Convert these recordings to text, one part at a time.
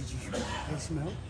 هو ما يجيش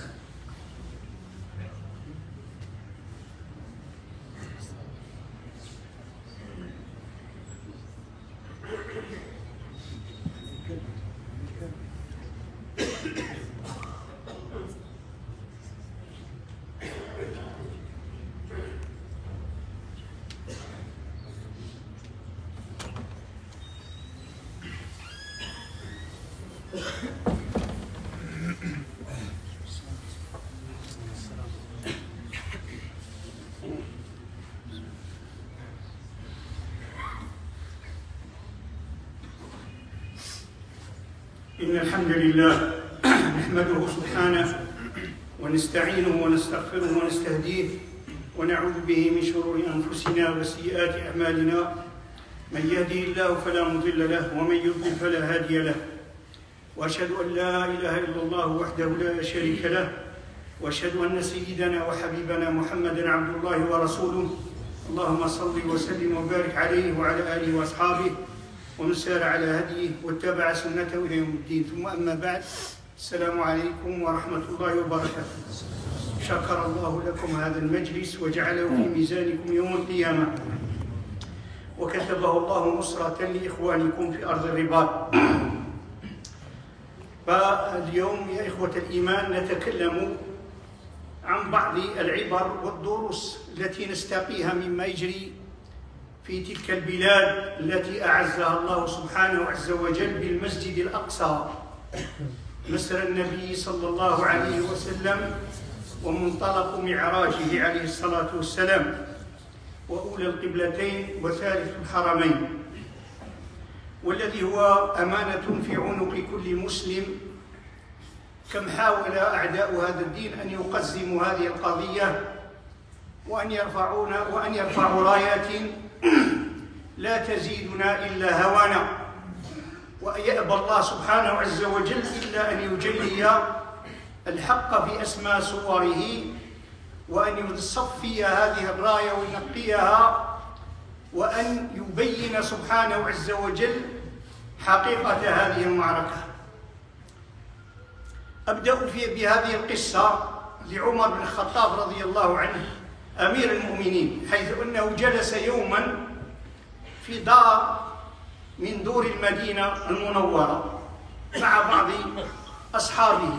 إن الحمد لله نحمده سبحانه ونستعينه ونستغفره ونستهديه ونعوذ به من شرور أنفسنا وسيئات أعمالنا. من يهده الله فلا مضل له ومن يضلل فلا هادي له. وأشهد أن لا إله إلا الله وحده لا شريك له. وأشهد أن سيدنا وحبيبنا محمدا عبد الله ورسوله. اللهم صل وسلم وبارك عليه وعلى آله وأصحابه. ومن سار على هديه واتبع سنته إلى يوم الدين. ثم أما بعد السلام عليكم ورحمة الله وبركاته. شكر الله لكم هذا المجلس وجعله في ميزانكم يوم القيامة. وكتبه الله نصرة لإخوانكم في أرض الرباط. فاليوم يا إخوة الإيمان نتكلم عن بعض العبر والدروس التي نستقيها مما يجري في تلك البلاد التي أعزها الله سبحانه عز وجل بالمسجد الأقصى. مسر النبي صلى الله عليه وسلم ومنطلق معراجه عليه الصلاة والسلام وأولى القبلتين وثالث الحرمين والذي هو أمانة في عنق كل مسلم. كم حاول أعداء هذا الدين أن يقزموا هذه القضية وأن يرفعون وأن يرفعوا رايات لا تزيدنا إلا هوانا. ويأبى الله سبحانه عز وجل إلا أن يجلي الحق في أسمى صوره وأن يصفي هذه الراية وينقيها وأن يبين سبحانه عز وجل حقيقة هذه المعركة. أبدأ في بهذه القصة لعمر بن الخطاب رضي الله عنه. أمير المؤمنين حيث أنه جلس يوما في دار من دور المدينة المنورة مع بعض أصحابه.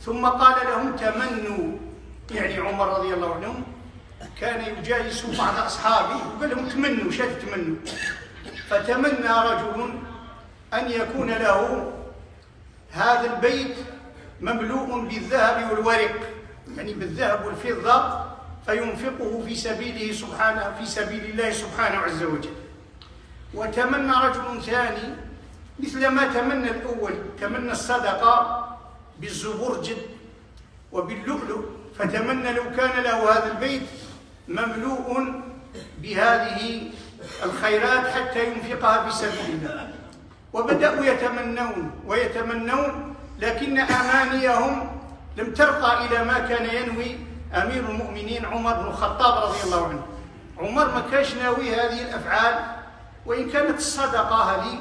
ثم قال لهم تمنوا. يعني عمر رضي الله عنه كان يجالس بعض أصحابه وقال لهم تمنوا شاف تمنوا. فتمنى رجل أن يكون له هذا البيت مملوء بالذهب والورق يعني بالذهب والفضة فينفقه في سبيله سبحانه في سبيل الله سبحانه عز وجل. وتمنى رجل ثاني مثل ما تمنى الأول. تمنى الصدقة بالزبرجد وباللؤلؤ. فتمنى لو كان له هذا البيت مملوء بهذه الخيرات حتى ينفقها في سبيل الله. وبدأوا يتمنون ويتمنون لكن أمانيهم لم ترقى إلى ما كان ينوي أمير المؤمنين عمر بن الخطاب رضي الله عنه. عمر ما كانش ناوي هذه الأفعال وإن كانت الصدقة هذه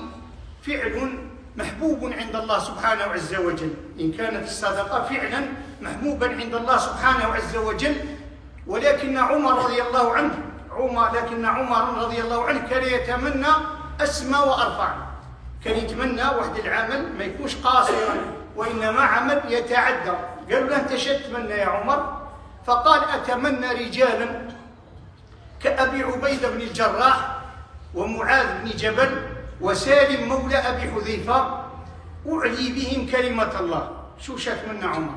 فعل محبوب عند الله سبحانه عز وجل. إن كانت الصدقة فعلا محبوبا عند الله سبحانه عز وجل. ولكن عمر رضي الله عنه عمر لكن عمر رضي الله عنه كان يتمنى أسمى وأرفع. كان يتمنى واحد العمل ما يكونش قاصرا وإنما عمل يتعدى. قالوا له أنت تتمنى يا عمر؟ فقال أتمنى رجالا كأبي عبيدة بن الجراح ومعاذ بن جبل وسالم مولى أبي حذيفة أعلي بهم كلمة الله. شو شاتمنى عمر؟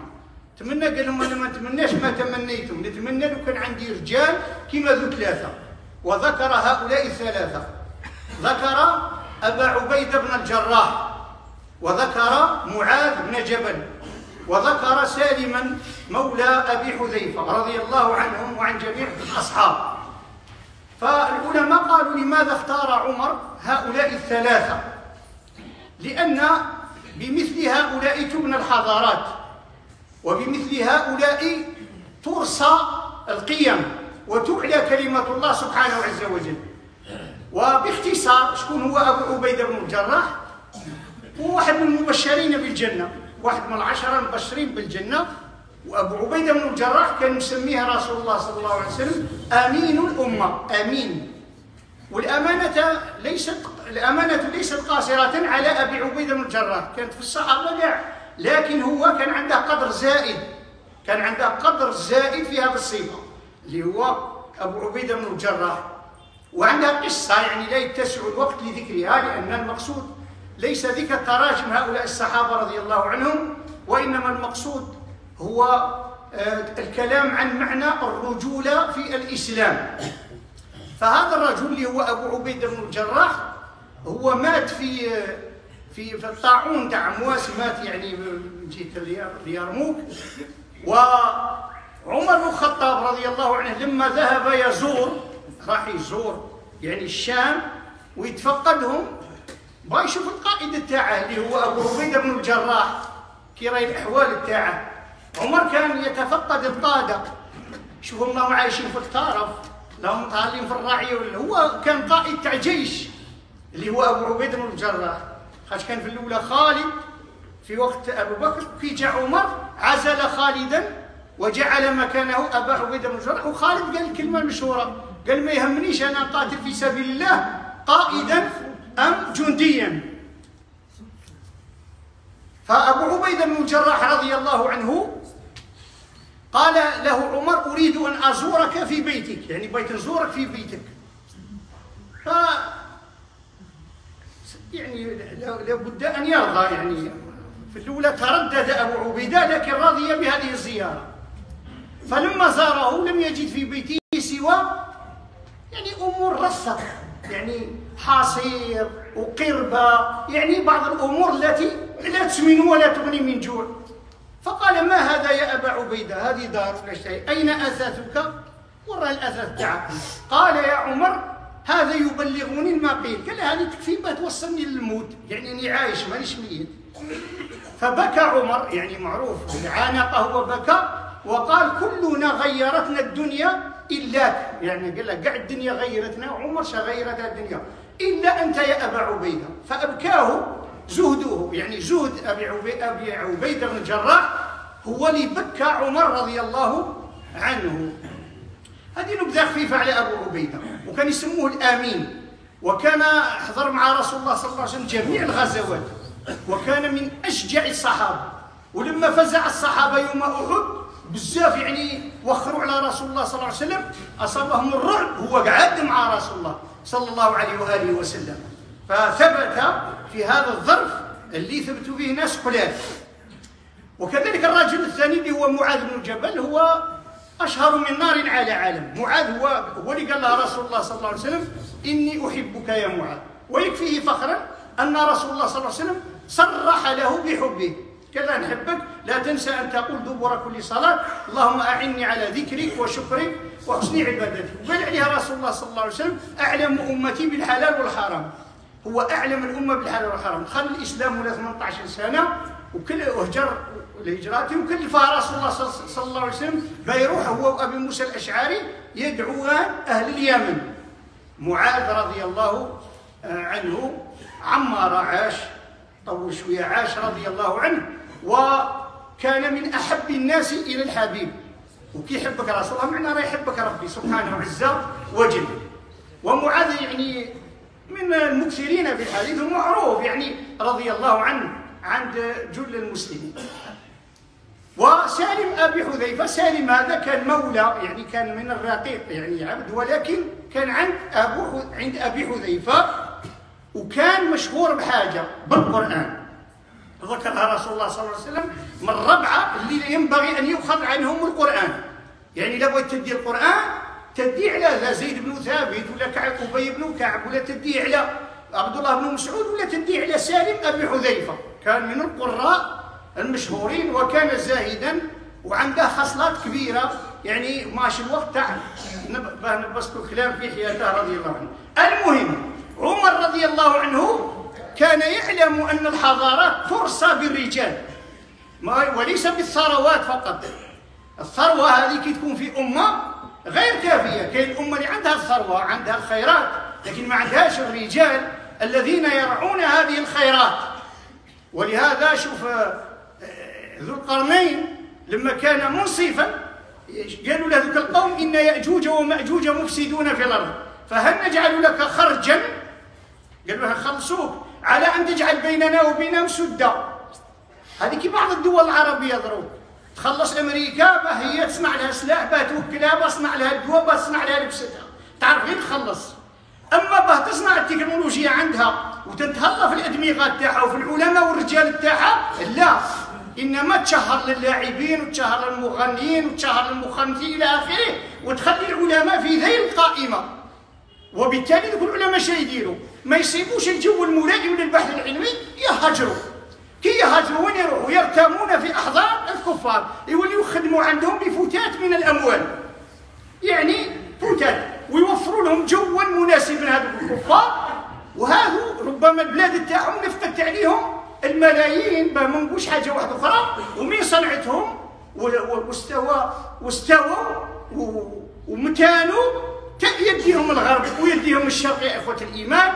تمنى؟ قال لهم أنا ما نتمناش ما تمنيتم نتمنى لو كان عندي رجال كما ذو ثلاثة. وذكر هؤلاء الثلاثه ذكر أبا عبيده بن الجراح وذكر معاذ بن جبل. وذكر سالما مولى أبي حذيفة رضي الله عنهم وعن جميع الأصحاب. فالعلماء قالوا لماذا اختار عمر هؤلاء الثلاثة؟ لأن بمثل هؤلاء تبنى الحضارات وبمثل هؤلاء ترسى القيم وتعلى كلمة الله سبحانه عز وجل. وباختصار شكون هو أبو عبيدة بن الجراح؟ هو واحد من المبشرين بالجنة. واحد من العشرة المبشرين بالجنة وأبو عبيدة بن الجراح كان مسميه رسول الله صلى الله عليه وسلم أمين الأمة أمين. والأمانة ليست الأمانة ليست قاصرة على أبي عبيدة بن الجراح كانت في الصحابة كاع لكن هو كان عنده قدر زائد كان عنده قدر زائد في هذه الصفة اللي هو أبو عبيدة بن الجراح. وعندها قصة يعني لا يتسع الوقت لذكرها لأن المقصود ليس ذكر تراجم هؤلاء الصحابة رضي الله عنهم وإنما المقصود هو آه، الكلام عن معنى الرجولة في الإسلام. فهذا الرجل اللي هو أبو عبيدة بن الجراح هو مات في آه، في في الطاعون تاع امواس مات يعني من جهة اليرموك وعمر بن الخطاب رضي الله عنه لما ذهب يزور راح يزور يعني الشام ويتفقدهم بغى يشوف القائد تاعه اللي هو أبو عبيدة بن الجراح كي راهي الاحوال تاعه عمر كان يتفقد القاده شوفوا الله عايشين في الطرف لا مطالين في الراعيه ولا هو كان قائد تاع جيش اللي هو أبو عبيدة بن الجراح. خاطر كان في الأولى خالد في وقت أبو بكر كي جاء عمر عزل خالدا وجعل مكانه أبا عبيدة بن الجراح. وخالد قال الكلمة المشهورة قال ما يهمنيش أنا قاتل في سبيل الله قائدا أم جنديا؟ فأبو عبيده بن الجراح رضي الله عنه قال له عمر أريد أن أزورك في بيتك. يعني بيت نزورك في بيتك. ف يعني لابد أن يرضى. يعني في الأولى تردد أبو عبيدة لكن رضي بهذه الزيارة. فلما زاره لم يجد في بيته سوى يعني أمور رصه يعني حصير وقربة يعني بعض الأمور التي لا تسمن ولا تغني من جوع. فقال ما هذا يا أبا عبيدة؟ هذه دار أين أثاثك؟ ورى الأثاث تاعك. قال يا عمر هذا يبلغني ما قيل قال هذه تكفي ما توصلني للموت. يعني أني عايش مانيش ميت. فبكى عمر يعني معروف عانقه وبكى وقال كلنا غيرتنا الدنيا إلا يعني قال له قاع الدنيا غيرتنا عمر غيرتها الدنيا. إلا أنت يا أبا عبيدة. فأبكاه زهده يعني زهد أبي عبيده أبي عبيدة بن الجراح هو اللي بكى عمر رضي الله عنه. هذه نبذة خفيفة على أبو عبيدة وكان يسموه الآمين. وكان حضر مع رسول الله صلى الله عليه وسلم جميع الغزوات. وكان من أشجع الصحابة. ولما فزع الصحابة يوم أحد بزاف يعني وخروا على رسول الله صلى الله عليه وسلم أصابهم الرعب هو قعد مع رسول الله. صلى الله عليه وآله وسلم. فثبت في هذا الظرف اللي ثبتوا فيه ناس قلال وكذلك الرجل الثاني اللي هو معاذ بن جبل هو أشهر من نار على علم معاذ هو هو اللي قال له رسول الله صلى الله عليه وسلم إني أحبك يا معاذ. ويكفيه فخرا أن رسول الله صلى الله عليه وسلم صرح له بحبه. كذا نحبك لا تنسى أن تقول دبر كل صلاة اللهم أعني على ذكرك وشكرك وحسن عبادتك وقال عليها رسول الله صلى الله عليه وسلم أعلم أمتي بالحلال والحرام. هو أعلم الأمة بالحلال والحرام. دخل الإسلام له 18 سنة وكل هجر الهجرات وكل رسول الله صلى الله عليه وسلم بيروح هو وأبي موسى الأشعري يدعوان أهل اليمن. معاذ رضي الله عنه عمار عاش طول شوية عاش رضي الله عنه. وكان من أحب الناس إلى الحبيب. وكي يحبك رسول الله معناه يحبك ربي سبحانه عز وجل. ومعاذ يعني من المكثرين في الحديث ومعروف يعني رضي الله عنه عند جل المسلمين. وسالم أبي حذيفة سالم هذا كان مولى يعني كان من الرقيق يعني عبد ولكن كان عند أبو عند أبي حذيفة وكان مشهور بحاجة بالقرآن. ذكرها رسول الله صلى الله عليه وسلم من ربعه اللي ينبغي أن يؤخذ عنهم القرآن. يعني بغيت تدي القرآن تدي على زيد بن ثابت ولا كعب أبي بن كعب ولا تدي على عبد الله بن مسعود ولا تدي على سالم أبي حذيفة. كان من القراء المشهورين وكان زاهدا وعنده خصلات كبيرة. يعني ماشي الوقت تاع نبسط الكلام في حياته رضي الله عنه. المهم عمر رضي الله عنه كان يعلم أن الحضارات ترسى بالرجال. وليس بالثروات فقط. الثروة هذه كي تكون في أمة غير كافية. كاين الأمة اللي عندها الثروة عندها الخيرات لكن ما عندهاش الرجال الذين يرعون هذه الخيرات. ولهذا شوف ذو القرنين لما كان منصفا قالوا له ذوك القوم إن يأجوج ومأجوج مفسدون في الأرض فهل نجعل لك خرجا؟ قالوا له خلصوك. على أن تجعل بيننا وبينهم سده هذه بعض الدول العربية ضروب تخلص أمريكا ما هي؟ تصنع لها سلاح باه توكلها بصنع لها الدواء بصنع لها لبستها. تعرف غير تخلص. أما باه تصنع التكنولوجيا عندها وتتهلا في الأدمغة تاعها وفي العلماء والرجال تاعها لا. إنما تشهر للاعبين وتشهر للمغنيين وتشهر للمخنثين إلى آخره وتخلي العلماء في ذيل القائمه وبالتالي ذوك العلماء شنو يديروا؟ ما يسيبوش الجو الملائم للبحث العلمي يهجروا كي يهاجروا وين يروحوا؟ يرتمون في احضان الكفار يوليوا يخدموا عندهم بفتات من الأموال يعني فتات ويوفروا لهم جوا مناسبا هذوك الكفار وهذو ربما البلاد تاعهم نفقت عليهم الملايين ما نقولش حاجة واحدة أخرى ومن صنعتهم واستوى واستووا ومتانوا يديهم الغرب ويديهم الشرق يا إخوة الإيمان.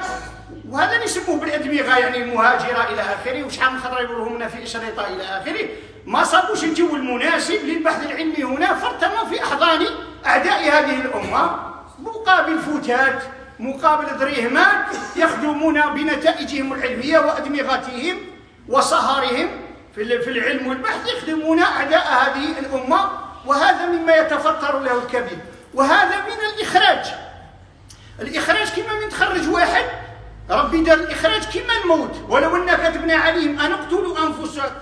وهذا اللي يسموه بالادمغه يعني المهاجرة إلى آخره وشحال من خطره يقولوا هنا في اشرطه إلى آخره. ما صابوش الجو المناسب للبحث العلمي هنا فارتموا في أحضان أعداء هذه الأمة. مقابل فتات مقابل دريهمات يخدمون بنتائجهم العلمية وادمغتهم وسهرهم في العلم والبحث يخدمون أعداء هذه الأمة. وهذا مما يتفطر له الكبد وهذا من الإخراج. الإخراج كما من تخرج واحد ربي دار الإخراج كما الموت. ولو انا كتبنا عليهم أن اقتلوا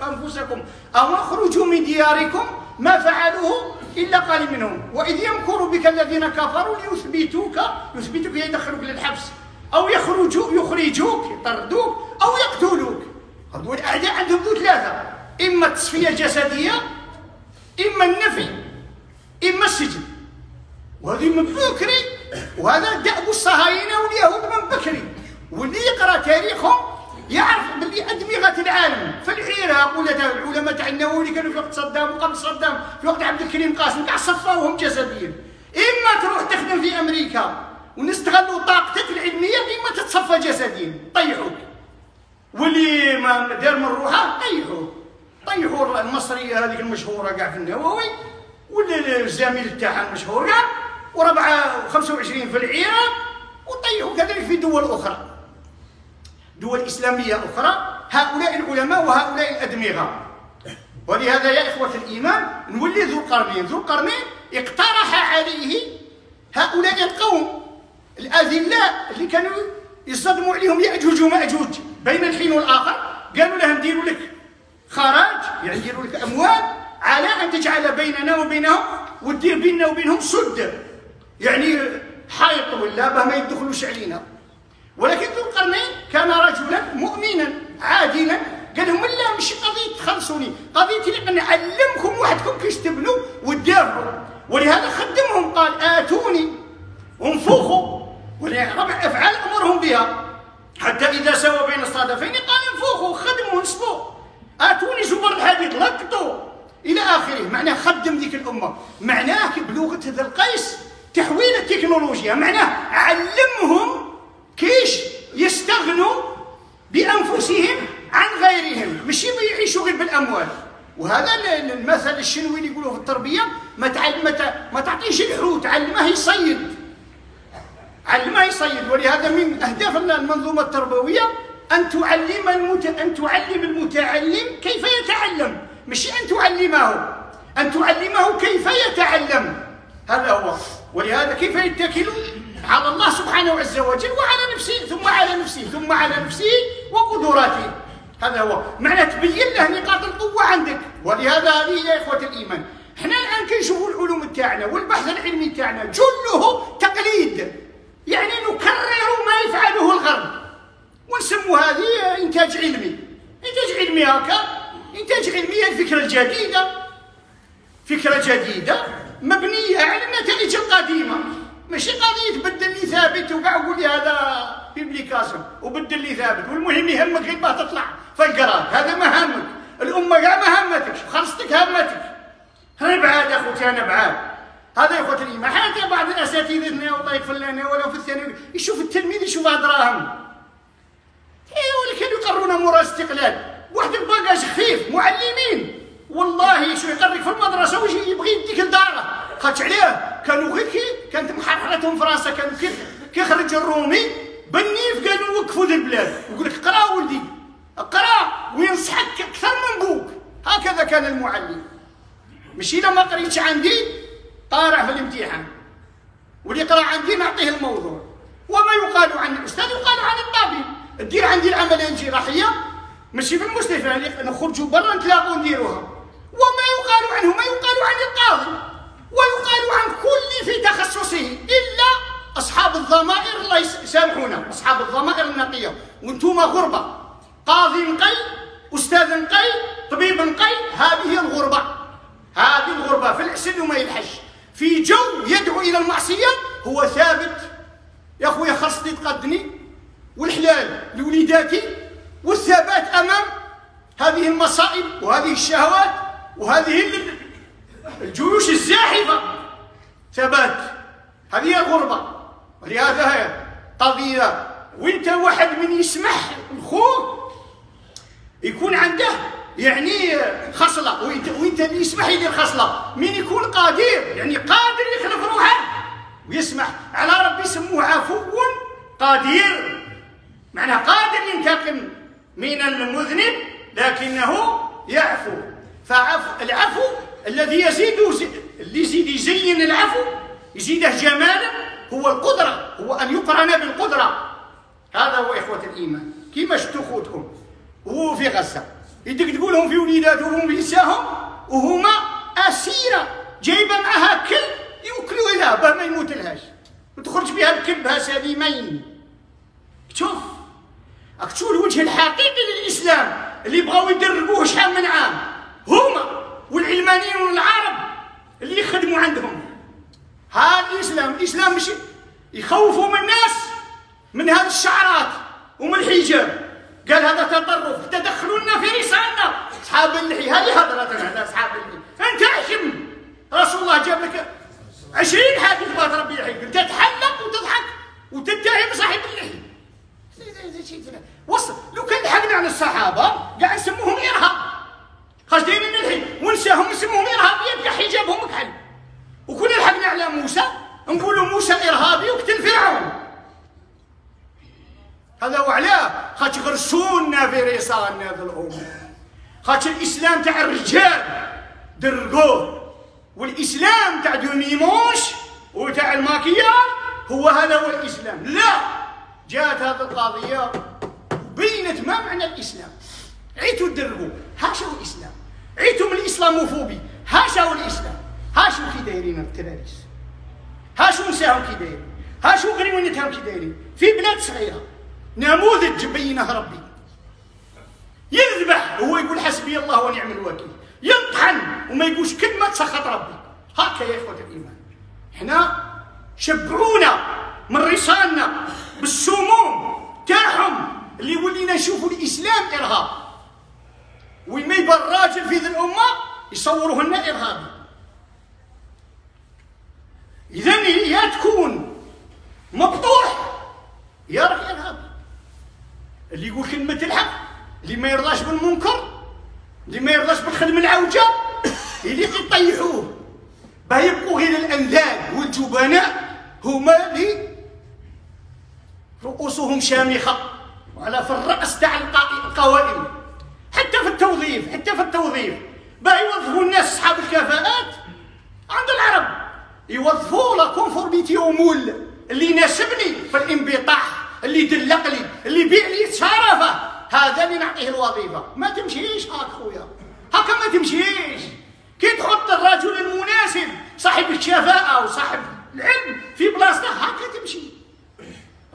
أنفسكم أو اخرجوا من دياركم ما فعلوه إلا قليل منهم. وإذ يمكر بك الذين كفروا ليثبتوك يثبتوك يدخلوك للحبس أو يخرجوا يخرجوك يطردوك أو يقتلوك. هذو الاعداء عندهم ذو ثلاثة إما التصفية الجسدية إما النفي إما السجن. وهذه من بكري وهذا دأب الصهاينة واليهود من بكري. واللي يقرأ تاريخهم يعرف باللي أدمغة العالم. في العراق ولا العلماء تاع النووي كانوا في وقت صدام وقبل صدام في وقت عبد الكريم قاسم كاع صفاوهم جسديا. إما تروح تخدم في أمريكا ونستغلوا طاقتك العلمية إما تتصفى جسديا. طيحوك واللي ما دار من روحه طيحوه طيحوا المصريه هذيك المشهورة كاع في النووي ولا الزميل تاعها المشهور كاع وربعة 25 في العراق وطيحوا كذلك في دول أخرى. دول إسلامية أخرى هؤلاء العلماء وهؤلاء الأدمغة. ولهذا يا إخوة الإيمان نولي ذو القرنين. ذو القرنين اقترح عليه هؤلاء القوم الأذلاء اللي كانوا يصدموا عليهم يأجوج ومأجوج. بين الحين والآخر قالوا له نديروا لك خراج يعني لك أموال على أن تجعل بيننا وبينهم ودير بيننا وبينهم سد. يعني حائط ولا ما يدخلوش علينا. ولكن ذو القرنين كان رجلا مؤمنا عادلا قال لهم لا مش قضية تخلصوني قضية اللي نعلمكم وحدكم كيفاش تبنوا وتدافعوا ولهذا خدمهم قال آتوني انفخوا. ربع أفعال أمرهم بها. حتى إذا سوى بين الصادفين قال انفخوا خدموا انسبوا آتوني زبر الحديد لقطوا. إلى آخره معناه خدم ذيك الأمة. معناه بلغه ذا القيس تحويل التكنولوجيا معناه علمهم كيش يستغنوا بأنفسهم عن غيرهم ماشي يعيشوا غير بالأموال. وهذا المثل الشنوي اللي يقولوه في التربية ما تعلم ما تعطيش الحوت علمه يصيد. علمه يصيد. ولهذا من أهداف المنظومة التربوية أن تعلم المت... أن تعلم المتعلم كيف يتعلم. مش أن تعلمه. أن تعلمه كيف يتعلم. هذا هو. ولهذا كيف يتكل على الله سبحانه عز وجل وعلى نفسه ثم على نفسه ثم على نفسه وقدراته؟ هذا هو. معنى تبين له نقاط القوة عندك. ولهذا هذه يا إخوة الإيمان إحنا الآن كنشوفوا العلوم تاعنا والبحث العلمي تاعنا جله تقليد. يعني نكرر ما يفعله الغرب. ونسموا هذه إنتاج علمي. إنتاج علمي هكا. إنتاج علمي الفكرة الجديدة. فكرة جديدة. مبنية على النتائج القديمة. ماشي قضية بدل لي ثابت وكاع قول لي هذا بيبليكاسيون وبدل لي ثابت. والمهم يهمك غير تطلع. في القرار هذا ما همك. الأمة كاع ما همتكش خلصتك همتك؟ أنا بعاد يا خوتي أنا بعاد. هذا يا أخوتي الإيمان. حتى بعض الاساتذتنا وطيب فلانه ولا في الثانوي. يشوف التلميذ يشوف دراهم إيه ولكن يقرونا مورا استقلال واحد الباكاج خفيف معلمين. والله شو يقريك في المدرسة ويجي يبغي يديك لداره خاطش عليه كانوا غير كي كانت محرحتهم فرنسا كانوا كي كيخرج الرومي. بالنيف قالوا وقفوا ذي البلاد. يقول لك اقرأ ولدي. اقرأ وينصحك أكثر من بوك. هكذا كان المعلم. ماشي إلا ما قريتش عندي طارع في الامتحان. واللي يقرا عندي نعطيه الموضوع. وما يقال عن الأستاذ يقال عن الطبيب دير عندي العملية الجراحيه ماشي في المستشفى. نخرجوا برا نتلاقوا نديروها. وما يقال عنه ما يقال عن القاضي. ويقال عن كل في تخصصه إلا أصحاب الضمائر الله يسامحونا أصحاب الضمائر النقية. وأنتم غربة. قاضي نقي أستاذ نقي طبيب نقي هذه الغربة. هذه الغربة في الحسن وما يلحش. في جو يدعو إلى المعصية هو ثابت. يا خويا خاصني تقدني. والحلال لوليداتي. والثبات أمام هذه المصائب وهذه الشهوات وهذه الجيوش الزاحفة. ثبات هذه الغربه ولهذا قضيه وإنت واحد من يسمح الخوف يكون عنده يعني خصلة. وانت وإنت اللي يسمح يدير خصلة. من يكون قادر يعني قادر يخلف روحه. ويسمح. على ربي يسموه عفو قادر. معناه قادر ينتقم من المذنب لكنه يعفو. فعفو العفو الذي يزيد اللي يزيد يزين العفو يزيده جمالا هو القدرة هو أن يقرن بالقدرة. هذا هو إخوة الإيمان. كيما شفتوا خوتكم وهو في غزة. يدك تقولهم في وليداتهم في نساهم وهما أسيرة جايبة معها كل يوكلوا لها باه ما يموتلهاش. وتخرج بها بكبها سليمين. شوف راك الوجه الحقيقي للإسلام اللي بغاو يدربوه شحال من عام. هما. والعلمانيين والعرب اللي يخدموا عندهم. هذا الإسلام الإسلام مش يخوفوا من الناس من هذه الشعرات ومن الحجاب. قال هذا تطرف. تدخلنا في رسالنا أصحاب اللحي هذه هضرتنا على أصحاب اللحي أنت احكم رسول الله جاب لك عشرين حديث بات ربي يحييك أنت تحلق وتضحك وتتهم صاحب اللحي وصل. لو كان حقنا عن الصحابة قاعد نسموهم إرهاب. خاش دايرين الحين ونساهم نسموهم ارهابيه بقى حجابهم كحل. وكنا لحقنا على موسى. نقولوا موسى إرهابي وقتل فرعون. هذا هو علاه. خاطر غرسونا في رسالنا في الأمور خاطر الإسلام تاع الرجال درقوه. والإسلام تاع دونيموش وتاع الماكياج هو هذا هو الإسلام. لا. جاءت هذه القضية بينت ما معنى الإسلام. عيتوا تدربوا هاشا هو الإسلام؟ عيتوا من ال islamophobie. هاشا هو الإسلام. ها شو كي دايرين التلاميذ ها شو نساهم كي دايرين. ها شو غريونيتهم كي دايرين. في بلاد صغيرة. نموذج بينه ربي. يذبح هو يقول حسبي الله ونعم الوكيل. يطحن وما يقولش كلمة تسخط ربي. هكا يا إخوة الإيمان. إحنا شبعونا من رسالنا بالسموم تاعهم اللي ولينا نشوفوا الإسلام إرهاب. وين ما يبان راجل في ذي الأمة يصوروه لنا ارهابي اذا يا تكون مبطوح يا راك ارهابي اللي يقول كلمه الحق اللي ما يرضاش بالمنكر اللي ما يرضاش بالخدمة العوجة اللي يطيحوه. باه يبقوا غير الانذال والجبناء هما اللي رؤوسهم شامخة. وعلى في الرأس تاع القوائم. التوظيف حتى في التوظيف. باه يوظفوا الناس اصحاب الكفاءات؟ عند العرب. يوظفوا la conformité ومول اللي يناسبني في الانبطاح اللي يدلق لي اللي يبيع لي شرفة. هذا اللي نعطيه الوظيفة. ما تمشيش هاك خويا. هكا ما تمشيش. كي تحط الرجل المناسب صاحب الكفاءة وصاحب العلم في بلاصته هكا تمشي.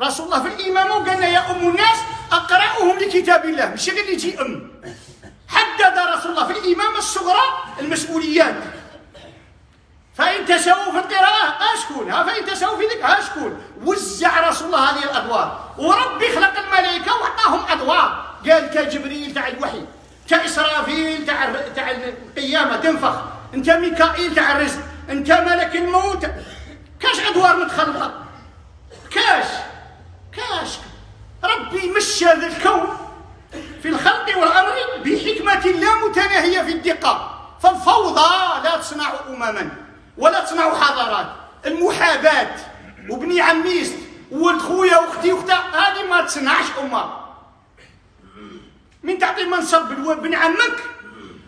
رسول الله في الامامه لنا يا أم الناس أقرأهم لكتاب الله. مش غير اللي يجي أم. حدد رسول الله في الامامه الصغرى المسؤوليات. فإن تساووا في القراءة أشكون فإن تساووا في ذكر أشكون. وزع رسول الله هذه الأدوار. وربي خلق الملائكة وعطاهم أدوار. قال كجبريل تاع الوحي. كإسرافيل تاع تاع القيامة تنفخ. أنت ميكائيل تاع الرزق. أنت ملك الموت. كاش أدوار متخلقة؟ كاش. كاش. ربي مشى ذا الكون. في الخلق والأمر بحكمة لا متناهية في الدقة. فالفوضى لا تصنع أمما ولا تصنعوا حضارات. المحاباة وبني عميست وولد خويا وأختي وختها هذه ما تصنعش أمة. من تعطي منصب بن عمك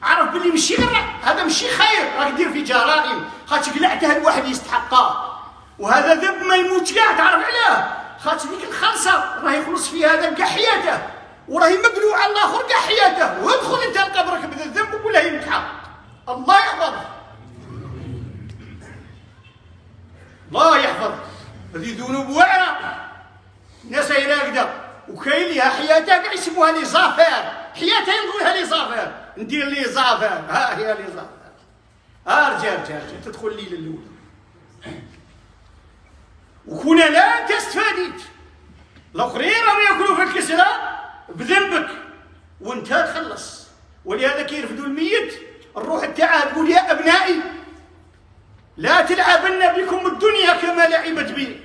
عرف باللي ماشي غير هذا ماشي خير راك دير في جرائم خاطر قلعته الواحد يستحقها. وهذا ذنب ما يموتش كاع تعرف علاه؟ خاطر ديك الخلصه راه يخلص في هذا كاع حياته. وراهي مقلوع على الآخر كاع حياته. وادخل انت لقبرك بذا الذنب وقول له يمتحى الله يحفظك. الله يحفظ هذه ذنوب واعره ناس راقده وكاين ليها حياتها كاع يسموها les affaires حياتها نقولها les affaires ندير les affaires ها هي les affaires ها رجال رجال تدخل الليلة الأولى. وكنا لا انت استفاديت الأخرين راهم يأكلوا في الكسره بذنبك وانت تخلص. ولهذا كيرفدوا الميت الروح تاعها تقول يا أبنائي لا تلعبن بكم الدنيا كما لعبت بي.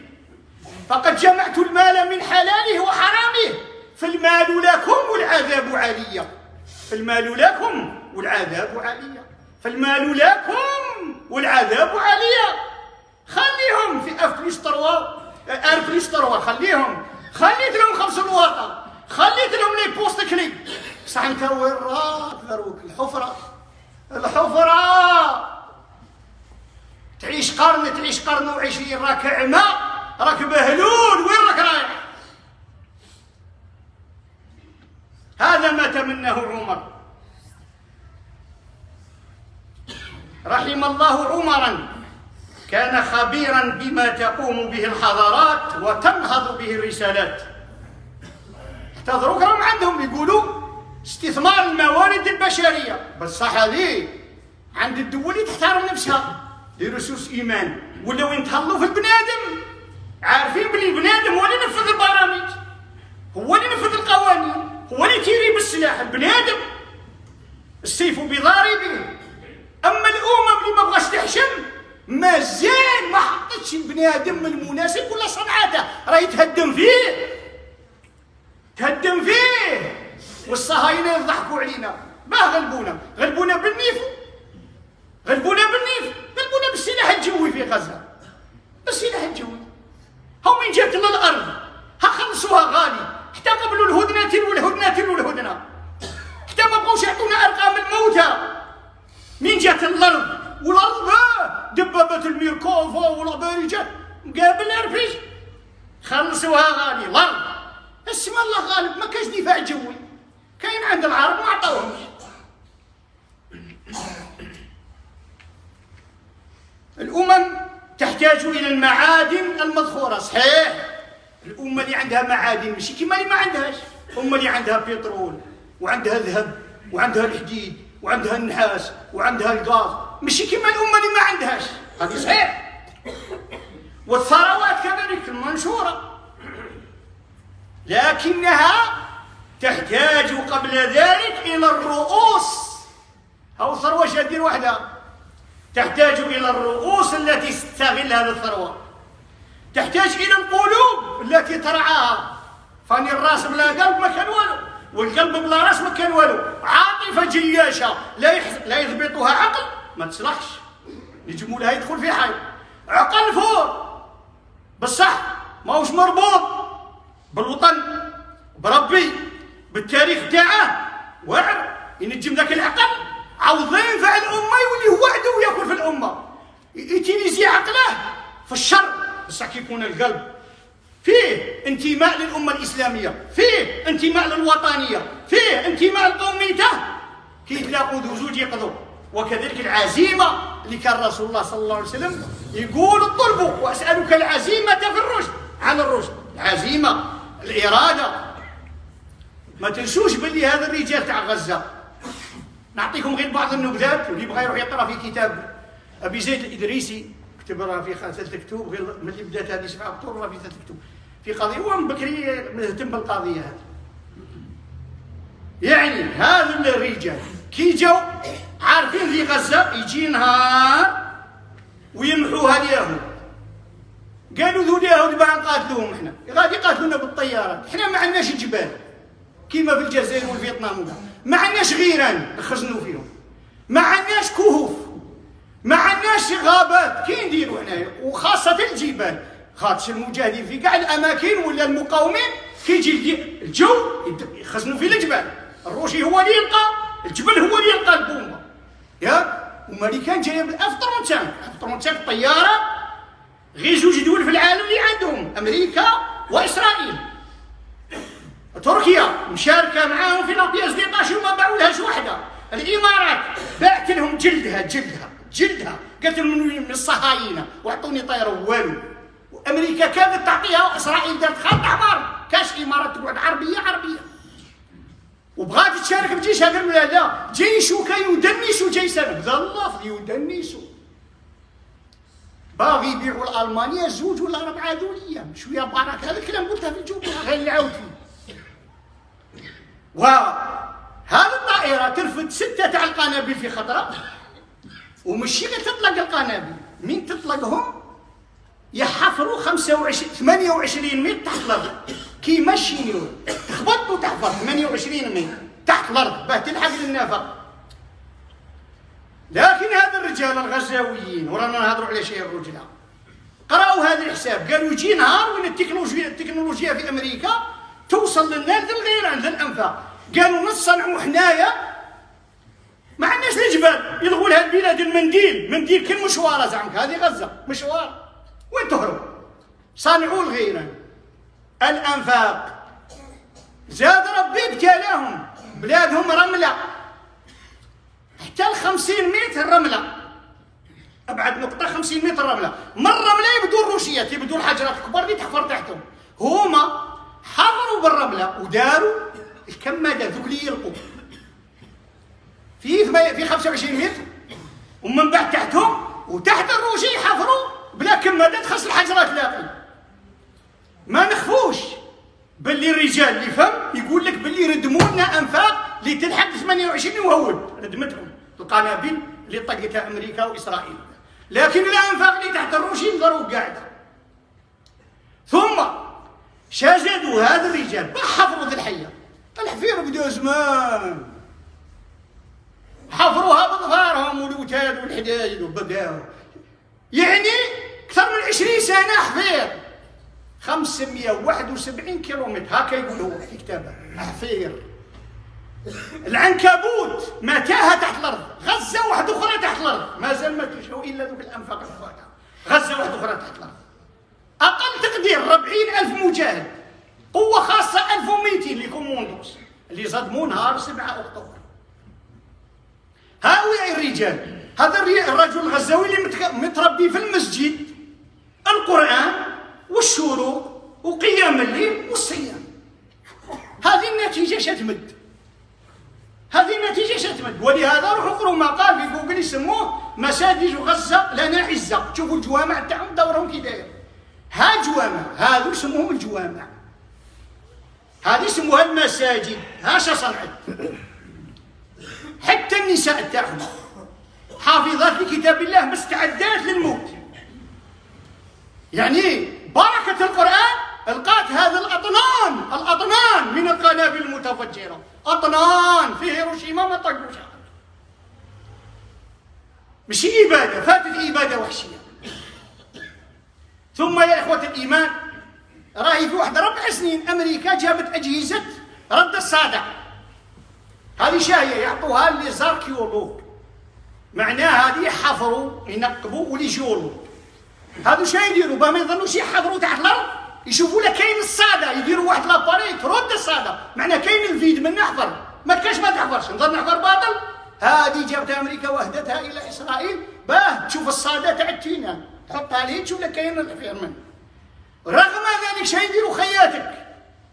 فقد جمعت المال من حلاله وحرامه فالمال لكم والعذاب علي. فالمال لكم والعذاب علي. فالمال لكم والعذاب علي. خليهم في افليستروا ارفليستروا خليهم. خليت لهم خمس الوطن خليت لهم les postes clés ياك صح انت وين راك ذروك الحفرة. الحفرة! تعيش قرن تعيش قرن وعشرين راك عمى راك بهلول وين راك رايح؟ هذا ما تمناه عمر. رحم الله عمرا. كان خبيرا بما تقوم به الحضارات وتنهض به الرسالات. حتى راهم عندهم يقولوا استثمار الموارد البشرية. بصح هذه. عند الدول اللي تحترم نفسها ديروا رسوس إيمان. ولاو يتهلاو في البنادم عارفين بلي البنادم هو اللي ينفذ البرامج هو اللي ينفذ القوانين هو اللي تيري بالسلاح. البنادم السيف بضاربه أما الأمم اللي ما بغاش تحشم مازال ما حطتش البنادم المناسب ولا صنعته. راه يتهدم فيه. تهدم فيه. والصهاينة يضحكوا علينا. ما غلبونا؟ غلبونا بالنيف. غلبونا بالنيف. غلبونا بالسلاح الجوي في غزة. بالسلاح الجوي. هم من جات لنا الأرض. ها خلصوها غالي. حتى قبلوا الهدنة والهدنه والهدنه حتى ما بغوش يعطونا أرقام الموتى. من جات الأرض. والأرض دبابات الميركوفا والابارجه مقابل RPG خلصوها غالي. الأرض. اسم الله غالب ما كاش دفاع جوي. كاين عند العرب ما عطاوهمش. الأمم تحتاج إلى المعادن المذخورة صحيح؟ الأمة اللي عندها معادن ماشي كيما اللي ما عندهاش. الأمة اللي عندها بترول وعندها ذهب وعندها الحديد وعندها النحاس وعندها الغاز ماشي كيما الأمة اللي ما عندهاش. هذا صحيح. والثروات كذلك المنشورة. لكنها تحتاج قبل ذلك إلى الرؤوس. أو ثروة شادين وحدها؟ تحتاج إلى الرؤوس التي تستغل هذه الثروة. تحتاج إلى القلوب التي ترعاها. فأني الرأس بلا قلب ما كان والو والقلب بلا رأس ما كان والو. عاطفة جياشة لا. لا يضبطها عقل ما تصلحش. لجمولها يدخل في حي. عقل فور بصح ماهوش مربوط. بالوطن بربي بالتاريخ تاعه واعر ينجم ذاك العقل عاوز ينفع الأمة يولي هو عدو يأكل في الأمة. يتيليزي عقله في الشر بصح كي يكون القلب. فيه انتماء للأمة الإسلامية فيه انتماء للوطنية فيه انتماء لقوميته. كي يتلاقوا ذو زوج يقضوا. وكذلك العزيمة اللي كان رسول الله صلى الله عليه وسلم يقول اطلبوا وأسألك العزيمة في الرشد عن الرشد. العزيمة الإرادة. ما تنسوش باللي هذا الرجال تاع غزة. نعطيكم غير بعض النبذات واللي بغى يروح يقرأ في كتاب أبي زيد الإدريسي كتب راه في ثلاث كتب غير ملي بدات هذه سبعة اكتوبر راه في ثلاث كتب. في قضية هو من بكري مهتم بالقضية هذه. يعني هذا الرجال كي جاو عارفين في غزة يجي نهار ويمحوها اليهود قالوا ذو اليهود بقى نقاتلوهم إحنا. غادي يقاتلونا بالطيارات إحنا ما عندناش جبال. كيما في الجزائر والفيتنام ما عندناش غيران نخزنوا فيهم. ما عندناش كهوف. ما عندناش غابات. كي نديروا هنايا؟ وخاصة الجبال. خاطش المجاهدين في كاع الأماكن ولا المقاومين كيجي الجو يخزنوا في الجبال. الروشي هو اللي يلقى الجبل هو اللي يلقى البومبا يا؟ وماريكان جاية بال F 35 F 35 طياره غير زوج دول في العالم اللي عندهم أمريكا وإسرائيل. تركيا مشاركة معاهم في la pièce détachée وما باعوا لهاش وحدة. الإمارات باعت لهم جلدها جلدها جلدها. قالت لهم من الصهاينة وأعطوني طيارة والو. وأمريكا كانت تعطيها وإسرائيل دارت خط أحمر. كاش إمارات تقعد عربية عربية. وبغات تشارك بجيشها قالوا لا لا. جيشك يدنس جيشا بدا اللفظ يدنس باغي يبيعوا لالمانيا زوج ولا اربعه ذوليه شوية بارك هذا الكلام قلتها في الجمهور غير العود فيه وهذه الطائرة ترفد ستة تاع القنابل في خطرة. ومشي غير تطلق القنابل. من تطلقهم يحفروا 25 28 متر تحت الأرض. كيما الشينيور تخبط وتحفر 28 متر تحت الأرض. باه تلحق للنفق. لكن هذا الرجال الغزاويين ورانا نهضروا على شيء الرجلة. قرأوا هذا الحساب قالوا يجي نهار وين التكنولوجيا التكنولوجيا في أمريكا توصل للناس للغيران للانفاق قالوا نصنعوا حنايا؟ ما عندناش الجبال يلغوا لها البلاد المنديل. منديل كل مشواره زعمك. هذه غزة. مشوار. وين تهرب؟ صنعوا الغيران. الأنفاق. زاد ربي ابتلاهم بلادهم رملة. حتى ال 50 متر رملة. أبعد نقطة 50 متر رملة. من الرمله يبدو الروشيات يبدو الحجرات الكبار اللي تحفر تحتهم. هما حفروا بالرملة وداروا الكمادات ذوك اللي يلقوا. في في 25 متر. ومن بعد تحتهم وتحت الروشي يحفروا بلا كمادات خاص الحجره تلاقي ما نخفوش. باللي الرجال اللي فهم يقول لك باللي ردموا لنا أنفاق اللي تلحق 28 وهود ردمتهم. القنابل اللي طقتها أمريكا وإسرائيل. لكن الانفاق اللي تحت الروشي نظروا قاعدة. ثم شاهدوا هذا الرجال ما حفروا ذي الحية. الحفير بدا زمان. حفروها بظفارهم والوتاد والحدايد وبداو يعني أكثر من عشرين سنة حفير. 571 كيلومتر. هكا يقول هو في كتابه. حفير. العنكبوت متاهة تحت الأرض غزة واحدة أخرى تحت الأرض. ما زال ما تنشأوا إلا ذوك الأنفاق الفاتحة. غزة واحدة أخرى تحت الأرض. أقل تقدير 40 ألف مجاهد. قوة خاصة 1200 اللي كوموندوس اللي صدموا نهار 7 أكتوبر. هؤلاء الرجال هذا الرجل الغزاوي اللي متربي في المسجد القرآن والشروق وقيام الليل والصيام. هذه النتيجة شتمد هذه النتيجة شتمد ولهذا روحوا اقروا مقال في جوجل يسموه مساجد غزة لنا عزة. تشوفوا الجوامع تاعهم دورهم كي داير. ها جوامع هذو يسموهم الجوامع. هذه يسموها المساجد. ها صنعت؟ حتى النساء تاعهم حافظات لكتاب الله مستعدات للموت. يعني بركة القرآن القات هذا الأطنان الأطنان من القنابل المتفجرة. أطنان في هيروشيما ما طقوش مش إبادة فاتت إبادة وحشية. ثم يا إخوة الإيمان راهي في واحد ربع سنين أمريكا جابت أجهزة رد الصدع هذه شاهية يعطوها لزاركيولوج. معناها هذه يحفروا ينقبوا وليجيولوج. هذو شنو يديروا ما يظنوش يحفروا تحت الأرض. يشوفوا لك كاين الصدى يديروا واحد لاباري ترد الصدى معناها كاين الفيد من نحفر ما كاش ما تحفرش نظن نحفر باطل. هذه جابتها أمريكا وأهدتها إلى إسرائيل. باه تشوف الصدى تاع التينان تحطها عليه تشوف لك كاين الفير من. رغم ذلك شنو يديروا خياتك؟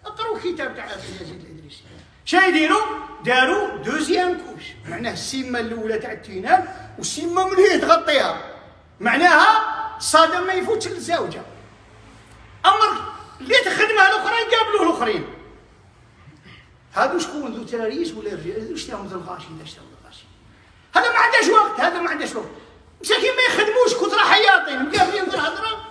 اقروا الكتاب تاع يزيد الإدريسي. شنو يديروا؟ داروا دوزيام كوش. معناه السيمه الأولى تاع التينان والسيمه من هي تغطيها. معناها صادم ما يفوتش للزوجة. أمر اللي تخدمها الأخرين؟ قابلوه الأخرين. هذا شكون ذو تراريس ولا رجال؟ ذو شتاهم ذو الغاشي؟ ذا شتاهم ذو الغاشي؟ هذا ما عندهش وقت هذا ما عندهش وقت. مساكين ما يخدموش كثر حياطين مقابلين في الهضرة.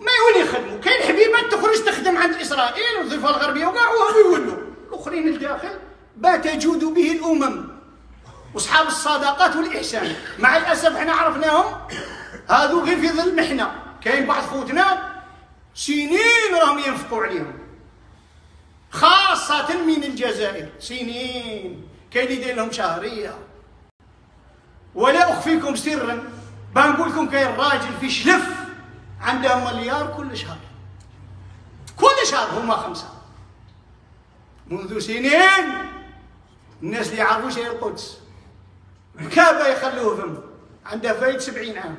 ما يولي يخدموا. كاين حبيبات تخرج تخدم عند إسرائيل والضفه الغربية وكاع وهم يولوا. الأخرين الداخل بات تجود به الأمم. وأصحاب الصداقات والإحسان. مع الأسف إحنا عرفناهم. هذو غير في ظل محنة. كاين بعض خوتنا سنين راهم ينفقوا عليهم. خاصة من الجزائر. سنين. كاين اللي لهم شهرية. ولا أخفيكم سرا بنقول لكم كاين راجل في شلف عنده مليار كل شهر. كل شهر هما خمسة. منذ سنين الناس اللي يعرفوا شيء القدس. بكابة يخلوه فم. عنده فايد سبعين عام.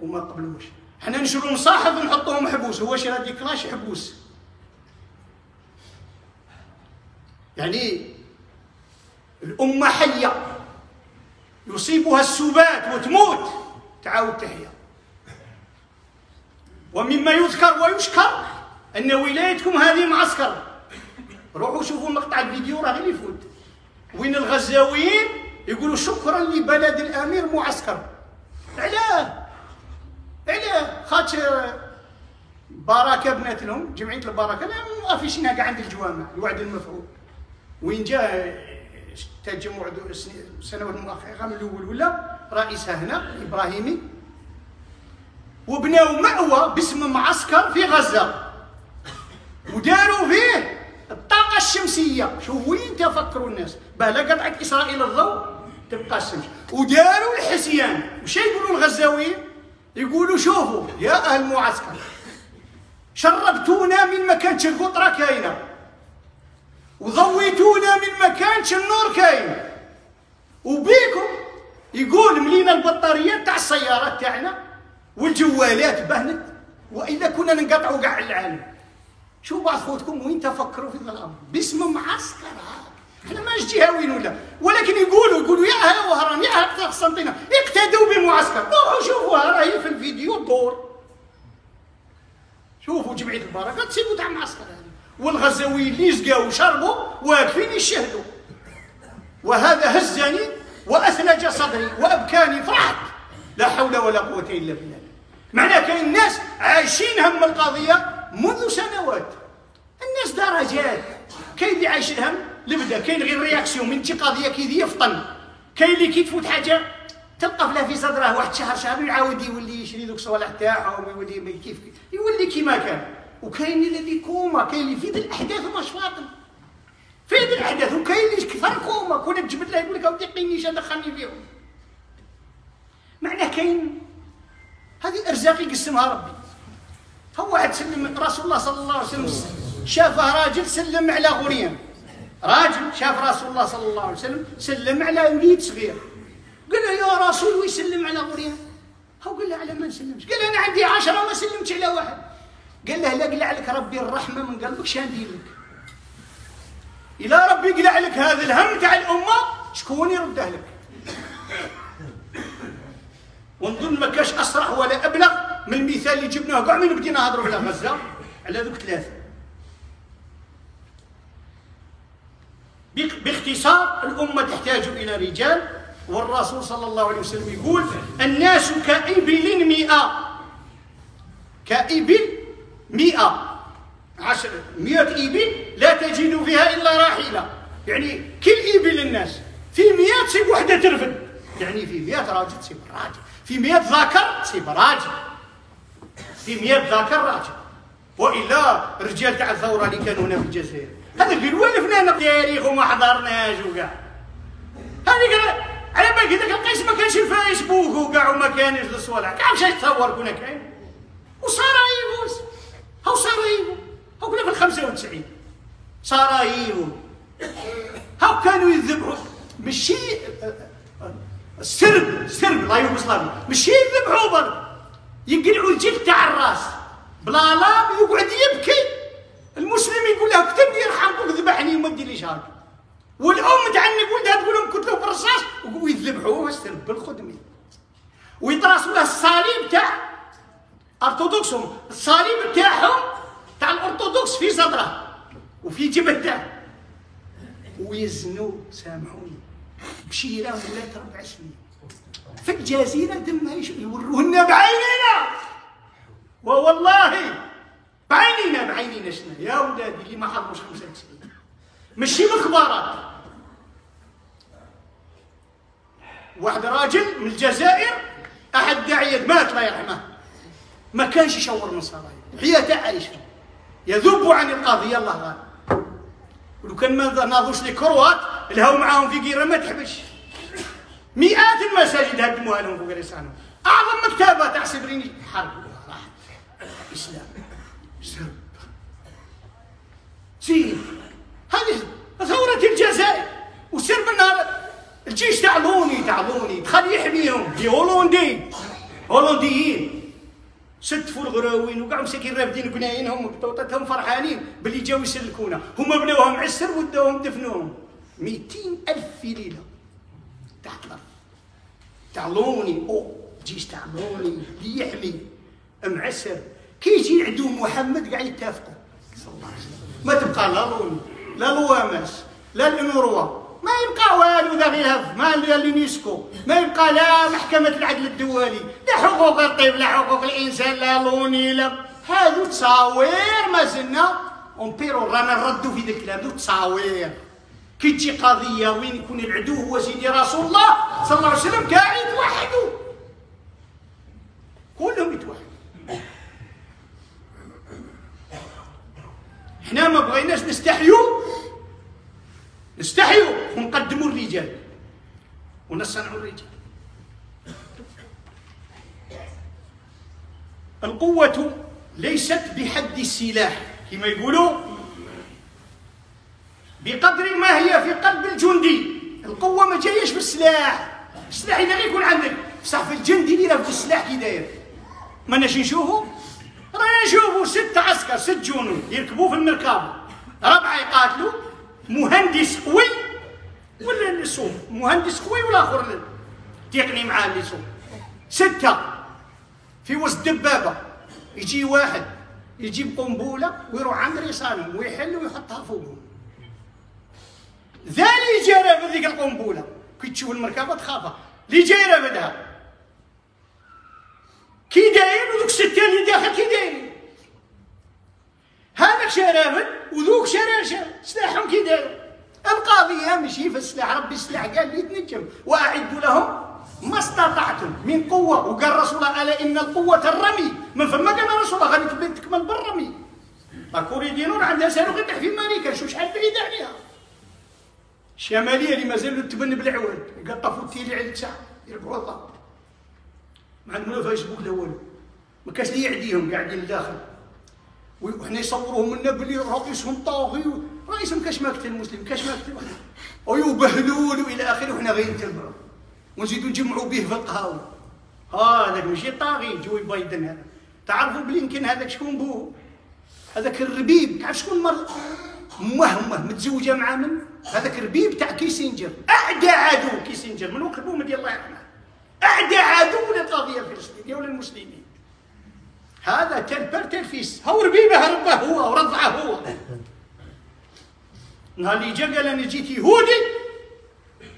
وما قبلوش. حنا نشرو مصاحف ونحطوهم حبوس. هو شرا دي كلاش حبوس. يعني الأمة حية. يصيبها السبات وتموت. تعاود تحيا. ومما يذكر ويشكر أن ولايتكم هذه معسكر. روحوا شوفوا مقطع الفيديو راه غير يفوت. وين الغزاويين يقولوا شكرا لبلد الأمير معسكر. علاه علاه خاطر بركه بنات لهم جمعية البركة لا افيشينها كاع عند الجوامع الوعد المفعول. وين جاء تجمع السنوات المؤخره من الأول ولا؟ رئيسها هنا إبراهيمي. وبناو مأوى باسم معسكر في غزة. وداروا فيه الطاقة الشمسية. شوف وين تفكروا الناس. باه لا قطعت إسرائيل الضوء تبقى الشمس. وداروا الحسيان. وش يقولوا الغزاويين؟ يقولوا شوفوا يا أهل المعسكر شربتونا من ما كانتش القطره كاينة. وضويتونا من ما كانش النور كاين. وبيكم يقول ملينا البطاريات تاع السيارات تاعنا والجوالات بهنت وإلا كنا ننقطعوا كاع العالم. شو بعض خوتكم وين تفكروا في هذا الأمر؟ باسم معسكر. إحنا ماش جهويين ولا ولكن يقولوا يقولوا يا أهل وهران يا أهل قسنطينه اقتدوا بمعسكر. روحوا شوفوها راهي في الفيديو دور. شوفوا جمعية البركة تسيبوا تاع معسكر والغزاويين اللي سقاو وشربوا واقفين يشهدوا. وهذا هزني وأثلج صدري وأبكاني فرحت لا حول ولا قوة إلا بالله. معناه كاين الناس عايشين هم القضية منذ سنوات. الناس درجات كاين اللي عايش الهم؟ لبدا كاين غير réaction من شي قضية كي يفطن. كاين اللي كي تفوت حاجة تلقى فيها في صدره واحد شهر شهر يعاود يولي يشري ذوك الصوالح تاعو يولي كيف يولي كيما كان. وكاين اللي كوما كاين اللي في الأحداث وماش فاطن في الأحداث وكاين اللي كثر كوما. كون تجبد له يقول لك أودي قينيش دخلني فيهم. معناه كاين هذه ارزاق يقسمها ربي. هو واحد سلم رسول الله صلى الله عليه وسلم شافه راجل سلم على غريان راجل شاف رسول الله صلى الله عليه وسلم سلم على وليد صغير. قال له يا رسول ويسلم على غريان هو قال له على ما نسلمش؟ قال أنا عندي عشرة ما سلمتش على واحد. قال له لا قلع لك ربي الرحمة من قلبك شان لك اذا ربي قلع لك هذا الهم تاع الأمة شكون يرده لك؟ ونظن ما كاش أسرع ولا أبلغ من المثال اللي جبناه كاع من بدينا نهضروا على غزة على ذوك ثلاثة. باختصار الأمة تحتاج إلى رجال والرسول صلى الله عليه وسلم يقول الناس كإبل مئة. كإبل مئة. عشر مئة إبل لا تجد فيها إلا راحلة. يعني كل إبل الناس في مئة تصيب وحدة ترفد. يعني في مئة راجل تصيب راجل. في مئة ذكر تصيب راجل. في مئة ذكر راجل. وإلا رجال تاع الثورة اللي كانوا هنا في الجزائر. هذا قالوا ولفنا التاريخ وما حضرناش وكاع هذه على بالك هذاك القيس ما كانش الفيسبوك وكاع وما كانش الصوالح كاع مشى يتصور كنا كاين. وسراييفو هاو سراييفو هاو كنا في ال 95 سراييفو هاو كانوا يذبحوا. ماشي السرب السرب لا يوغوسلافي ماشي يذبحوا برك يقلعوا الجلد تاع الراس. بلا لام يقعد يبكي. المسلم يقول له كتب لي يرحمك ذبحني وما ديرليش هكا والأم تعنق ولدها تقول لهم كتلوا بالرصاص ويذبحوه السرب بالخدمي ويطرسوا له الصليب تاع أرثوذكسهم. الصليب تاعهم تاع الأرثوذكس في صدره وفي جبهته ويزنوا سامحوني. بشيره ولات ربع سنين في الجزيره دمها يورونا بعينينا. ووالله بعينينا بعينينا شنو؟ يا ولادي اللي ما حضروش 95 ماشي مخبارات واحد راجل من الجزائر أحد داعية مات الله يرحمه. ما كانش يشور من صرايا حياته عايشه يذب عن القضية الله غالب ولو كان ما ناضوش لي كروات الهو معاهم في قيرة ما تحبش. مئات المساجد هدموها لهم فوق لسانهم أعظم مكتبة تاع سبريني حرب. راحت إسلام. سرب سيف هذه ثوره الجزائر. وسرب النهار الجيش تاع لوني دخل يحميهم. دي هولندي. هولنديين. ستفوا الغراوين وكاع مساكين رافدين قناينهم بطوطتهم فرحانين باللي جاو يسلكونا. هما بناوها معسر وداوهم دفنوهم. 200 ألف في ليلة. تاع لوني أو جيش تاع لوني اللي يحمي معسر كي يجي عدو محمد قاعد يتفقوا. ما تبقى لا l'ONU لا l'OMS لا الأونروا. ما يبقى والو ذا غير ما اليونسكو ما يبقى لا محكمة العدل الدولي. لا حقوق الطفل لا حقوق الإنسان لا l'ONU لا. هذو تصاوير ما زلنا. اونبيرو رانا نردو في ذاك الكلام تصاوير. كي تجي قضية وين يكون العدو هو سيدي رسول الله صلى الله عليه وسلم كاع يتوحدوا كلهم يتوحدوا. إحنا ما بغيناش نستحيوا استحيوا ونقدموا الرجال. ونصنعوا الرجال. القوة ليست بحد السلاح كما يقولوا. بقدر ما هي في قلب الجندي. القوة ما جايش بالسلاح. السلاح إذا يكون عندك بصح في الجندي اللي في السلاح كي داير. ما رانا نشوفوا ست عسكر ست جنود يركبوا في المركبة ربعة يقاتلوا مهندس قوي ولا اللي يصوم مهندس قوي ولا آخر تقني معاه اللي يصوم ستة في وسط دبابة. يجي واحد يجيب قنبولة ويروح عند رسالهم ويحل ويحطها فوقهم. ذا اللي جرى بذيك القنبولة كي تشوف المركبة تخافها. اللي جاي بدها كي داير وذوك الستة اللي داخل كي دايرين هذاك شرافل وذوك شراشة سلاحهم كي داير القضية ماشي في السلاح ربي السلاح قال لي تنجم وأعدوا لهم ما استطعتم من قوة وقال رسول الله ألا إن القوة الرمي من فما قال رسول الله غادي تكمل بالرمي كوري دينور عندها صاروخ يطيح في أمريكا شو شحال بعيد عليها الشماليه اللي مازالوا تبن بالعواد يقطفوا التيلي على الساعة يربحوا الله ما عندهم لا فيسبوك لا والو. ما كاش اللي يعديهم قاعدين لداخل. وحنا يصوروهم منا بلي رئيسهم طاغي. رئيسهم كاش ماكت المسلم كاش ماكت ويبهلول والى آخره وحنا غير نتبعوا ونزيدوا نجمعوا به في القهاوي. هذاك ماشي طاغي جوي بايدن هذا. تعرفوا بلينكن هذاك شكون بوه؟ هذاك الربيب. تعرف شكون مر موهمه متزوجة مع من؟ هذاك الربيب تاع كيسينجر. أعدى عدو كيسينجر. من وقت بومدي الله يرحمه. اعدى عدو للقضيه الفلسطينية وللمسلمين. هذا tel père tel fils هو ربيبة ربه هو ورضعه هو نهار اللي جا قال أنا جيت يهودي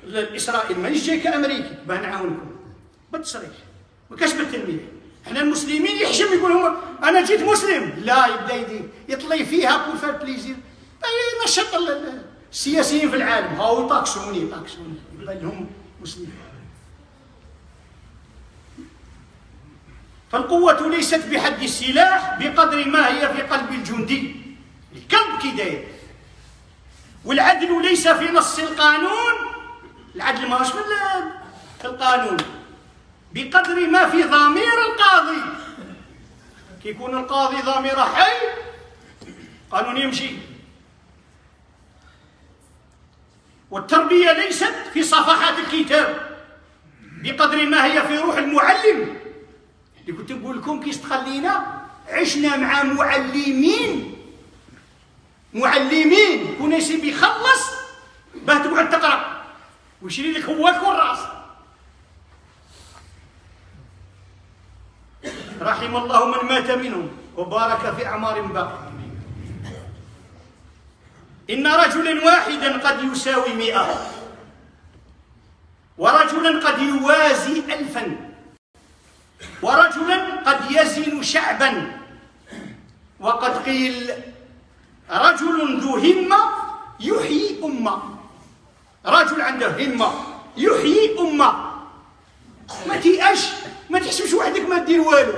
لاسرائيل مانيش جاي كأمريكي. باه نعاونكم. بالتصريح ما كاش بالتلميذ إحنا المسلمين يحشم يقول هو أنا جيت مسلم. لا يبدأ يدي. يطلي فيها بور فار بليزير ينشط السياسيين في العالم. هاو يطاكسوني يطاكسوني يبان لهم مسلمين. فالقوة ليست بحد السلاح بقدر ما هي في قلب الجندي. الكلب كي والعدل ليس في نص القانون. العدل ماهوش في القانون. بقدر ما في ضمير القاضي. كي يكون القاضي ضميره حي قانون يمشي. والتربية ليست في صفحات الكتاب. بقدر ما هي في روح المعلم. اللي كنت نقول لكم كي استخلينا عشنا مع معلمين. معلمين. كون يسيب يخلص باه تقعد تقرأ. ويشري لك هو الكراس رحم الله من مات منهم وبارك في أعمار باقي. إن رجلا واحدا قد يساوي مئة. ورجلا قد يوازي ألفا. ورجلا قد يزن شعبا. وقد قيل رجل ذو همة يحيي أمة. رجل عنده همة يحيي أمة. ما تيأش ما تحسبش وحدك ما دير والو.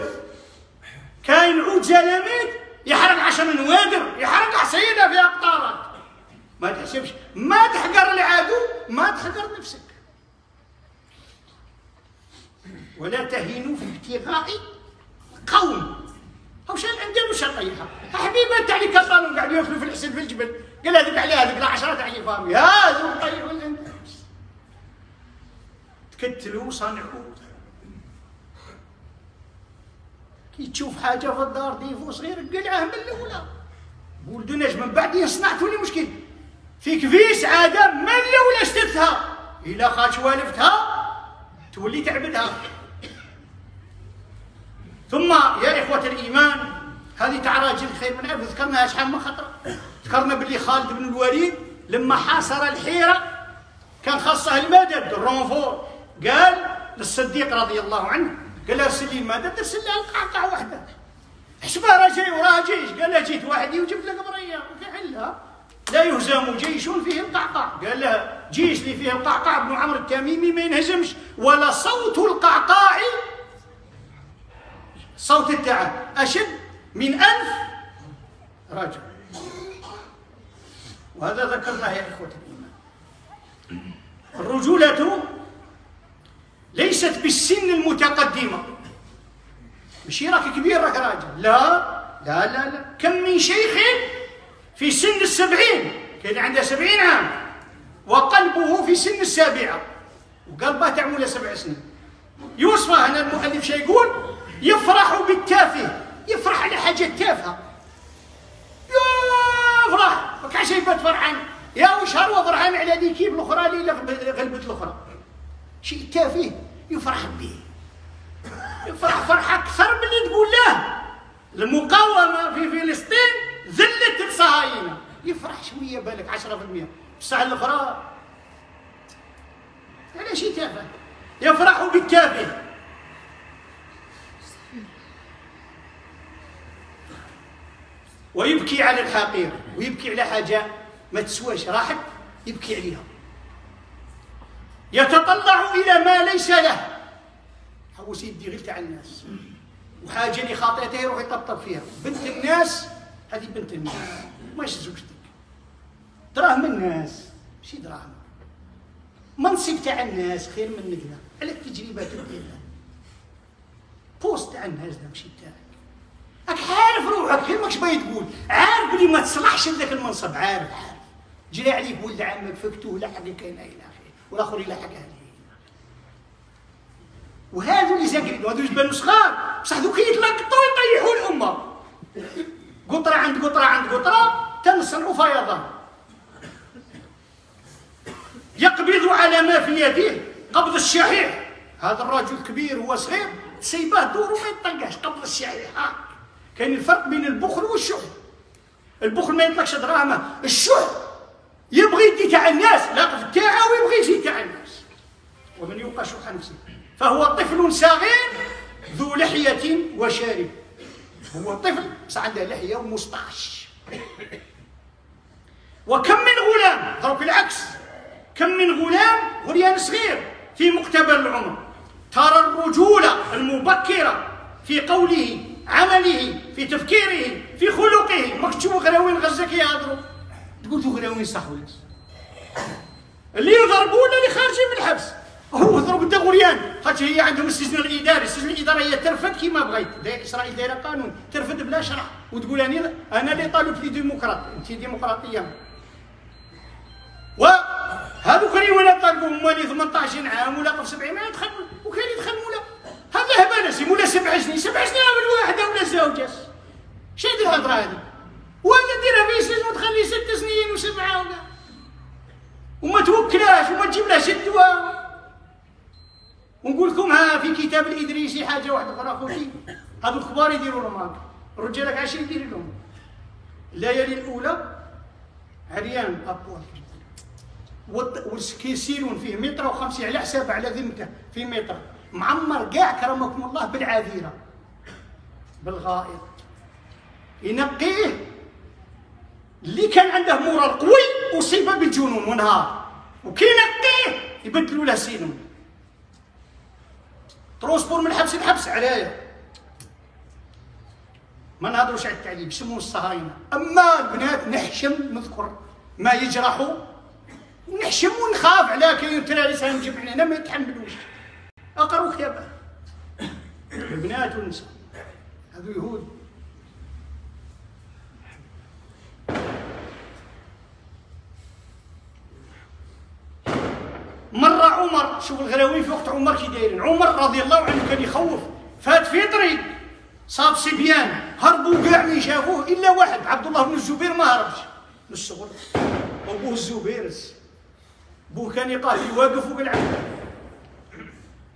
كاين عود زلمات يحرق عشر نوادر يحرق عصيدة في أقطارات ما تحسبش ما تحقر العدو ما تحقر نفسك. ولا تهينوا في ابتغاء قوم. أو شان الاندلس طيحة؟ حبيبه تاع لي كطالون قاعد يأكلوا في الحسن في الجبل. قال هذيك عليها هذيك العشرة تاع فامي هذا الاندلس تكتلوا صنعوا. كي تشوف حاجة في الدار ديفو صغير قلعه من الأولى. ولدو من بعد صنعتوا لي مشكل. فيك فيس عادة من الأولى شتتها إلا خاش والفتها تولي تعبدها. ثم يا إخوة الإيمان هذه تاع راجل خير من ألف. ذكرناها شحال من خطرة. ذكرنا باللي خالد بن الوليد لما حاصر الحيرة كان خاصه المدد الرونفور قال للصديق رضي الله عنه قال له ارسل لي المدد ارسل له القعقع وحده. حسبها راه جاي وراه جيش؟ قال له جيت وحدي وجبت لك برية. وفعلها لا يهزم جيش فيه القعقاع. قال له جيش اللي فيه القعقاع بن عمرو التميمي ما ينهزمش ولا صوت القعقاع صوت التعب أشد من ألف رجل. وهذا ذكرناه يا إخوة الإيمان. الرجولة ليست بالسن المتقدمة. مش راك كبير راك راجل. لا لا لا لا. كم من شيخ في سن السبعين؟ كان عنده سبعين عام. وقلبه في سن السابعة. وقلبه تعمل سبع سنين. يوصف هنا المؤلف شيء يقول؟ يفرح بالتافه يفرح على حاجة تافهة يفرح. ما كاش يبات فرحان. يا وشهر وفرحان على كيف الأخرى اللي غلبت الأخرى؟ شيء تافه يفرح به. يفرح فرحة أكثر من اللي تقول له. المقاومة في فلسطين ذلت الصهاينة يفرح شوية بالك 10% بصح الأخرى. على شيء تافه يفرح بالتافه ويبكي على الحقير ويبكي على حاجة ما تسواش راحت يبكي عليها. يتطلع إلى ما ليس له. حوس يدي غير تاع الناس. وحاجة اللي خاطئته يروح يطبطب فيها. بنت الناس هذه بنت الناس. ماش زوجتك. دراهم الناس. ماشي دراهم. منصب تاع الناس خير من نقدر على التجربة ديالها بوست تاع الناس ماشي تاعك. راك عارف روحك غير ماكش باغي تقول. عارف بلي ما تصلحش لذاك المنصب عارف. عارف جري عليك ولد عمك فكتوه لحق كاين إلى آخره والآخر يلحق عليه وهذو اللي ساكنين وهذو يبانوا صغار. بصح دوك يتلقطوا يطيحوا الأمة. قطرة عند قطرة عند قطرة تنصنع فيضان. يقبض على ما في يده قبض الشحيح. هذا الرجل كبير هو صغير سيباه دور وما يطلقاش قبض الشحيح. كاين الفرق بين البخل والشح. البخل ما يطلقش دراهمه الشح يبغي يدي تاع الناس لا تاعه ويبغي يجي تاع الناس. ومن يوقع شح نفسه. فهو طفل صغير ذو لحية وشارب. هو طفل بس عنده لحية ومسطاش وكم من غلام ضرب العكس. كم من غلام غليان صغير في مقتبل العمر. ترى الرجولة المبكرة في قوله عمله في تفكيره في خلقه. ماك تشوفوا غراوين غزة كيهضروا تقول غراوين صح ولا اللي يضربوا ولا اللي خارجين من الحبس. هو ضرب دا غريان. خاطر هي عندهم السجن الإداري. السجن الإداري هي ترفد كيما بغيت. إسرائيل دايرة قانون. ترفد بلا شرع. وتقول أنا أنا اللي طالب في ديمقراط. أنت ديمقراطية. وهذو كانوا ولا طالبوا موالي 18 عام ولا 70 ما يدخلوا وكاين يدخل هذا هبانسي مولا سبع سنين سبع سنين عمل واحدة ولا زوجة شي هذه الهضره هذه ولا ديرها في سجن وتخلي ست سنين وسبعة ولا. وما توكلاش وما تجيب له شدوه ونقول لكم ها في كتاب الإدريسي حاجة واحدة أخرى خوتي هذو الكبار يديروا لهم الرجال عايشين يدير لهم. الليالي الأولى عريان ابوال وكيسيرون فيه متر وخمسين على حساب على ذمته في متر. معمر كاع كرمكم الله بالعذيرة. بالغائط. ينقيه. اللي كان عنده مورال قوي أصيب بالجنون ونهار وكي ينقيه يبدلوا له سينون. تروسبور من الحبس لحبس عليا ما نهضروش على التعليم يسموه الصهاينة. أما البنات نحشم نذكر ما يجرحوا. ونحشم ونخاف على كاين تراري سنجيب حنا ما يتحملوش. أقروا كتاب البنات والنساء هذو يهود. مر عمر شوف الغلاوين في وقت عمر كي دايرين. عمر رضي الله عنه كان يخوف. فات في طريق صاب صبيان هربوا كاع من شافوه إلا واحد عبد الله بن الزبير ما هربش. من الصغر ابوه الزبير بوه كان يقاتل واقف وبالعب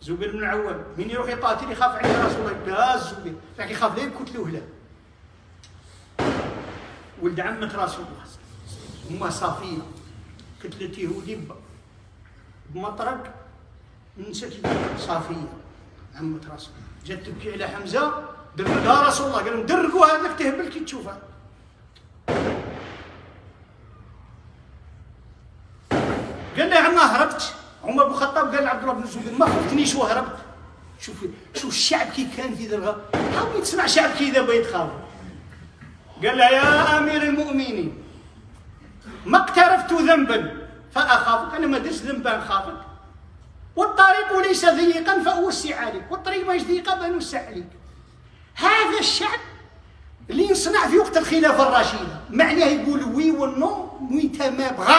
زبير بن العوام من يروح يقاتل يخاف عليه رسول الله. لا الزبير لكن يخاف لا يكتلوه له ولد عمة رسول الله هما صافية. كتلة يهودي بمطرق نسيت صافية. عمة رسول الله. جات تبكي على حمزة درقها رسول الله قال لهم درقوا هذاك تهبل كي تشوفها قال له يا عم هربت قال لعبد الله بن الزبير ما خفتنيش وهربت شوف شوف الشعب كي كان في ذا حاول تسمع شعب كي اذا بغيت خاف قال له يا أمير المؤمنين ما اقترفت ذنبا فأخافك أنا ما درت ذنبا خافك والطريق ليس ضيقا فأوسع عليك. والطريق ماهيش ضيقه فنوسع عليك. هذا الشعب اللي يصنع في وقت الخلافة الرشيده معناه يقول وي والنو وين ما بغى.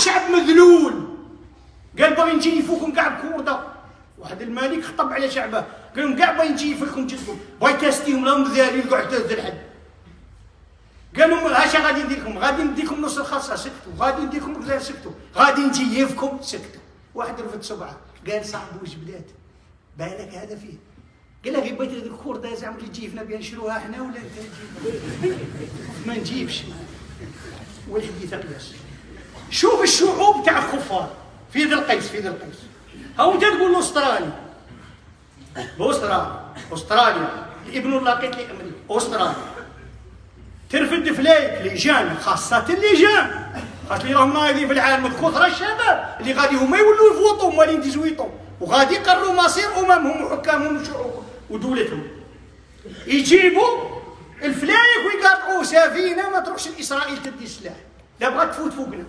شعب مذلول. قال باغي نجي يفوكم كاع بكورده واحد الملك خطب على شعبه. قال لهم كاع باغي نجي يفلكم جدكم. بغا يتاستيهم لهم ذالين كاع حتى الحد. قال لهم هاشا غادي ندير لكم غادي نديكم نص الخاصة سكتوا. غادي نديكم كذا سكتوا. غادي نجي يفكم سكتوا. واحد رفد سبعة. قال صاحب واش بدات؟ بالك هذا فيه. قال لك بغيت هذيك الكورده زعما كي تجيفنا بها نشروها حنا ولا أنت ما نجيبش. والحديث قياس. شوف الشعوب تاع الكفار. في ذي القيس في ذي القيس. هاو انت تقول أسترالي. استراليا أستراليا. ابن اللقيط لأمريكا. أستراليا. ترفد فلايك لجان خاصة اللجان خاطر اللي راهم نايضين في العالم الكثرة الشباب اللي غادي هما يولوا يفوطوا اللي يديزويطوا وغادي يقرروا مصير أممهم وحكامهم وشعوبهم ودولتهم. يجيبوا الفلايك ويقاطعوا سفينة ما تروحش لإسرائيل تدي السلاح لا بغات تفوت فوقنا.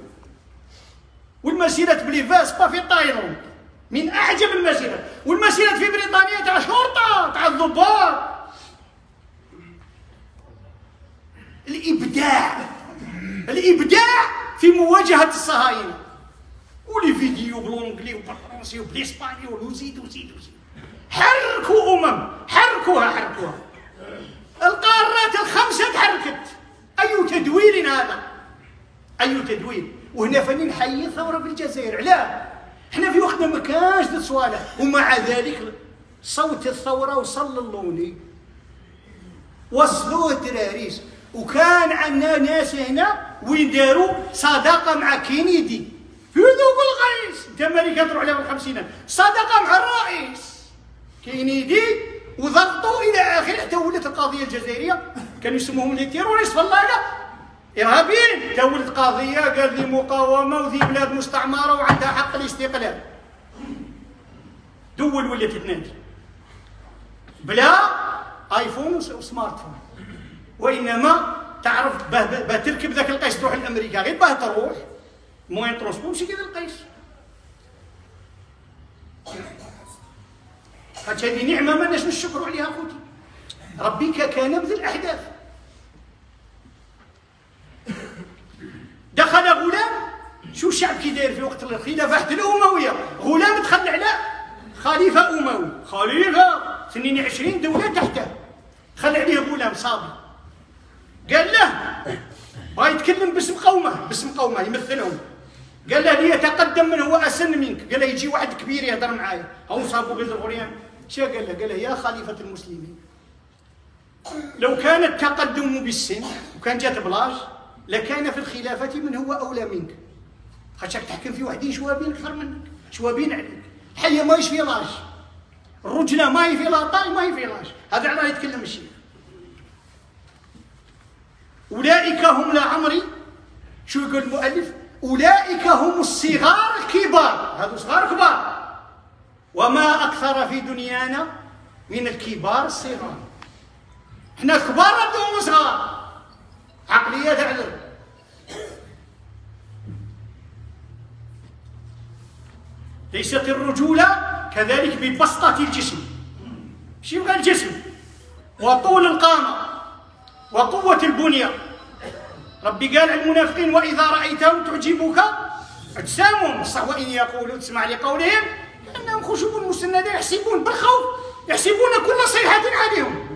والمسيرات بليفاس با في تايلاند من أعجب المسيرات والمسيرات في بريطانيا تاع شرطة تاع الضباط. الإبداع. الإبداع في مواجهة الصهاينة. ولي فيديو بالونجلي وبالفرنسي وبالإسباني وزيد وزيد وزيد حركوا أمم. حركوها حركوها. القارات الخمسة تحركت. أي تدوير هذا؟ أي تدوير وهنا فاني نحيي الثورة في الجزائر علاه إحنا في وقتنا ما كانش صوالح. ومع ذلك صوت الثورة وصل للوني وصلوه الدراريس. وكان عندنا ناس هنا وين داروا صداقة مع كينيدي. في ذوق الغيس انت أمريكا تروح لها بالخمسينات صداقة مع الرئيس. كينيدي وضغطوا إلى آخره. حتى ولات القضية الجزائرية. كانوا يسموهم les terroristes والله لا ارهابيين تا ولد قضيه قال لي مقاومة وذي بلاد مستعمرة وعندها حق الاستقلال. دول ولات تنادي بلا iPhone و smartphone. وإنما تعرف باه تركب ذاك القيس تروح لأمريكا غير باه تروح. moyen transport ماشي كذا القيس. هذه نعمة ما نشكروا عليها خوتي ربي كان بذي الأحداث. دخل غلام شو الشعب كي داير في وقت الخلافة؟ الأموية. غلام دخل على خليفة أموي. خليفة سنين عشرين دولة تحته. خلى عليه غلام صابي. قال له بغى يتكلم باسم قومه باسم قومه يمثلهم. قال له ليتقدم من هو أسن منك. قال له يجي واحد كبير يهضر معايا. هو صابوا بيض الغريان. شو قال له؟ قال له يا خليفة المسلمين لو كان التقدم بالسن وكان جات بلاش لكان في الخلافة من هو أولى منك. خاطرك تحكم في وحدين شوابين أكثر منك شوابين عليك. الحيه ما في لاش الرجلة ما في لاطاي ما في لاش هذا علاه يتكلم الشيخ. أولئك هم لعمري شو يقول المؤلف؟ أولئك هم الصغار الكبار. هذو صغار كبار. وما أكثر في دنيانا من الكبار الصغار. إحنا كبار عندهم صغار. عقلية تعذر ليست الرجولة كذلك ببسطة الجسم. شو يبغى الجسم؟ وطول القامة وقوة البنية. ربي قال على المنافقين وإذا رأيتهم تعجبك أجسامهم. صح وإن يقولوا تسمع لقولهم أنهم خشوب مسندة يحسبون بالخوف يحسبون كل صيحة عليهم.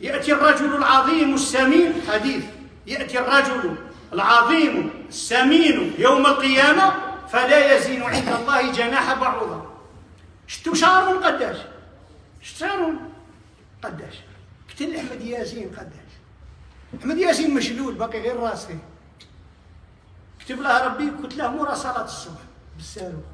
يأتي الرجل العظيم السمين حديث. يأتي الرجل العظيم السمين يوم القيامة فلا يزين عند الله جناح بعوضة. شتو شعر قداش؟ شعر قداش؟ قتل أحمد ياسين قداش. أحمد ياسين مشلول باقي غير راسه كتب له ربي قلت له مورا صلاة الصبح. بالصاروخ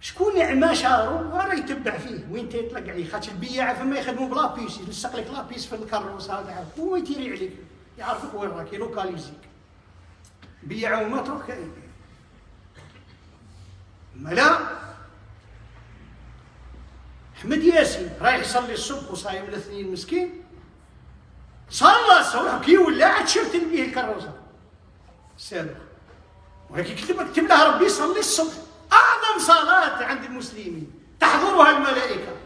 شكون نعمه شارو راه يتبع فيه. وين تيطلق عليه خاطر البياعه فما يخدموا بلا بيس يلصق لك لا بيس في الكروس هذا هو يتيري عليك يعرفك وين راك يلوكاليزيك بياعه وما تروح كاين ملا؟ أحمد ياسين رايح يصلي الصبح وصايم الاثنين مسكين. صلى الصبح كي ولا عاد شفت به الكروسه سالك ولكن كتب كتب لها ربي صلي الصبح. أعظم صلاة عند المسلمين. تحضرها الملائكة.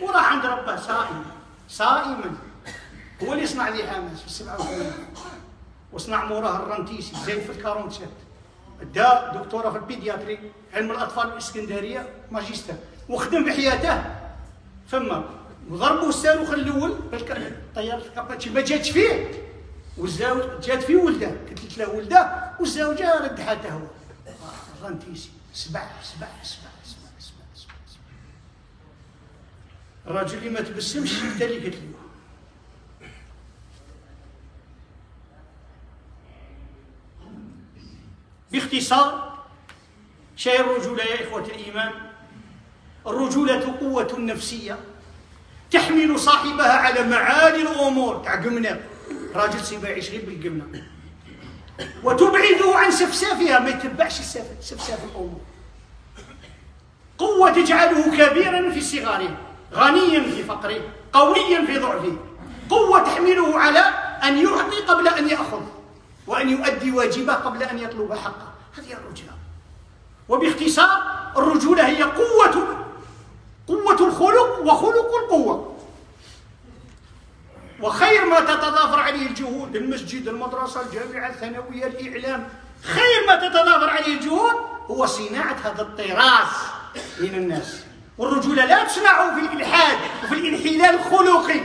وراح عند ربه صائما صائما. هو اللي يصنع لي حماس في السبعة وثمانين. وصنع موراه الرنتيسي زين في الكارونتشات دا دكتورة في البيدياتري علم الأطفال الإسكندرية ماجستير. وخدم بحياته. فما وضربوا الصاروخ الأول طيارة الكاباتشي ما جاتش فيه. والزوج جات فيه ولده. قلت له ولده. والزوجه ردحته هو. رنتيسي سبع سبع سبع سبع سبع سبع الراجل اللي ما تبسمش انت اللي قلت له باختصار شيء الرجولة يا إخوة الإيمان. الرجولة قوة نفسية تحمل صاحبها على معالي الأمور. تاع قمنا. راجل سيبا يعيش غير بالقمنة وتبعده عن سفسافها. ما يتبعش سفساف الأمور. قوة تجعله كبيرا في صغاره غنيا في فقره قويا في ضعفه. قوة تحمله على أن يعطي قبل أن يأخذ. وأن يؤدي واجبه قبل أن يطلب حقه. هذه الرجولة وباختصار الرجولة هي قوة قوة الخلق وخلق القوة. وخير ما تتضافر عليه الجهود المسجد المدرسة الجامعة الثانوية الإعلام. خير ما تتضافر عليه الجهود هو صناعة هذا الطراز من الناس. والرجولة لا تصنع في الإلحاد وفي الإنحلال الخلقي.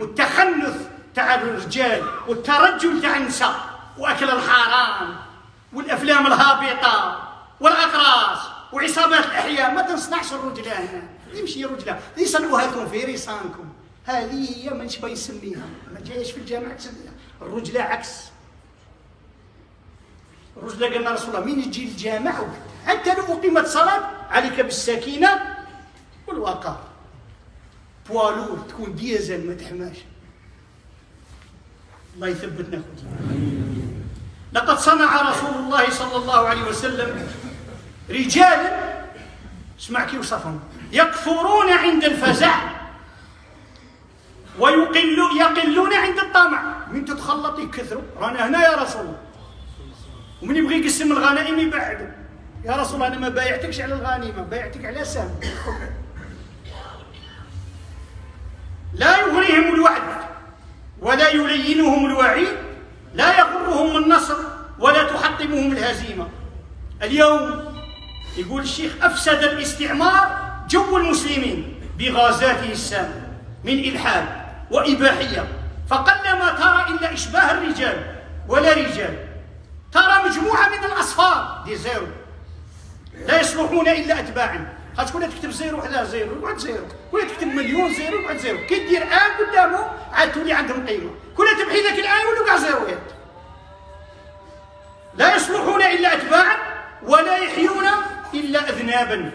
والتخنث تاع الرجال والترجل تاع النساء. وأكل الحرام والأفلام الهابطة والأقراص وعصابات الأحياء. ما تنصنعش الرجلة هنا. يمشي رجلة. يصنعوها لكم في ريسانكم هذه هي ما نشبه يسميها. ما جايش في الجامعة تسميها. الرجلة عكس. الرجلة قالنا رسول الله مين يجي الجامع حتى لو أقيمت صلاة عليك بالسكينة والوقار. بوالور تكون ديزل ما تحماش. الله يثبتنا لقد صنع رسول الله صلى الله عليه وسلم رجالا اسمع كيف وصفهم يكفرون عند الفزع ويقلون يقلون عند الطمع. من تتخلط يكثروا رانا هنا يا رسول الله. ومن يبغي يقسم الغنائم يبعد يا رسول الله أنا ما بايعتكش على الغنيمة بايعتك على سهم. لا يغريهم الوعد. ولا يلينهم الوعيد لا يغرهم النصر ولا تحطمهم الهزيمة. اليوم يقول الشيخ أفسد الاستعمار جو المسلمين بغازاته السامه من إلحاد وإباحية. فقلما ترى إلا إشباه الرجال ولا رجال. ترى مجموعة من الأصفار des zéros. لا يصلحون إلا اتباعا كل تكتب zéro وحده zéro يقعد zéro؟ كل تكتب مليون zéro يقعد zéro؟ كي دير un قدامه عاد تولي عندهم قيمة. كل تمحي ذاك ال un يولوا كاع زيروات لا يصلحون إلا أتباعا ولا يحيون إلا أذنابا.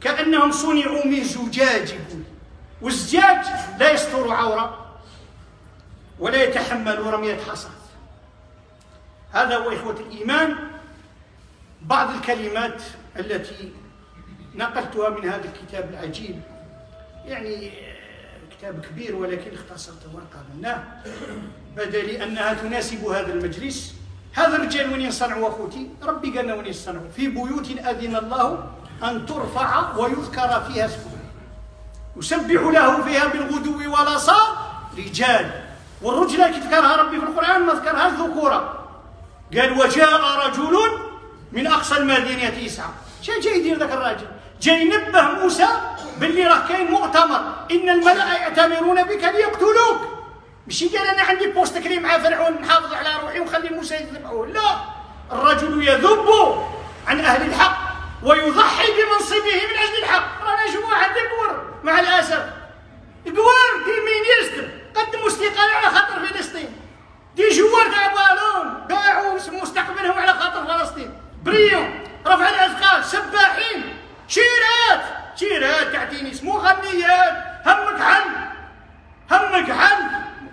كأنهم صنعوا من زجاج. والزجاج لا يستر عوره ولا يتحمل رمية حصى هذا هو إخوة الإيمان. بعض الكلمات التي نقلتها من هذا الكتاب العجيب. يعني كتاب كبير ولكن اختصرته وقابلناه بدا لي أنها تناسب هذا المجلس. هذا الرجال وين يصنعوا اخوتي ربي قالنا وين يصنعوا في بيوت أذن الله أن ترفع ويذكر فيها اسمه. يسبح له فيها بالغدو والاصال رجال. والرجل كي ذكرها ربي في القرآن ما ذكرهاش ذكوره قال وجاء رجل من أقصى المدينة يسعى شنو جاي يدير ذاك الراجل جاي ينبه موسى باللي راه كاين مؤتمر. إن الملا يأتمرون بك ليقتلوك. ماشي قال أنا عندي بوست كريم مع فرعون نحافظ على روحي ونخلي موسى يذبحوه لا. الرجل يذب عن أهل الحق ويضحي بمنصبه من أجل الحق. رانا جماعة دبور مع الأسف. قوار des ministres. قدموا استقالة على خاطر فلسطين. des joueurs تاع بالون. باعوا مستقبلهم على خاطر فلسطين. بريون. رفع الأثقال. سباحين. شيرات! شيرات تاع تينيس مغنيات همك حل همك حل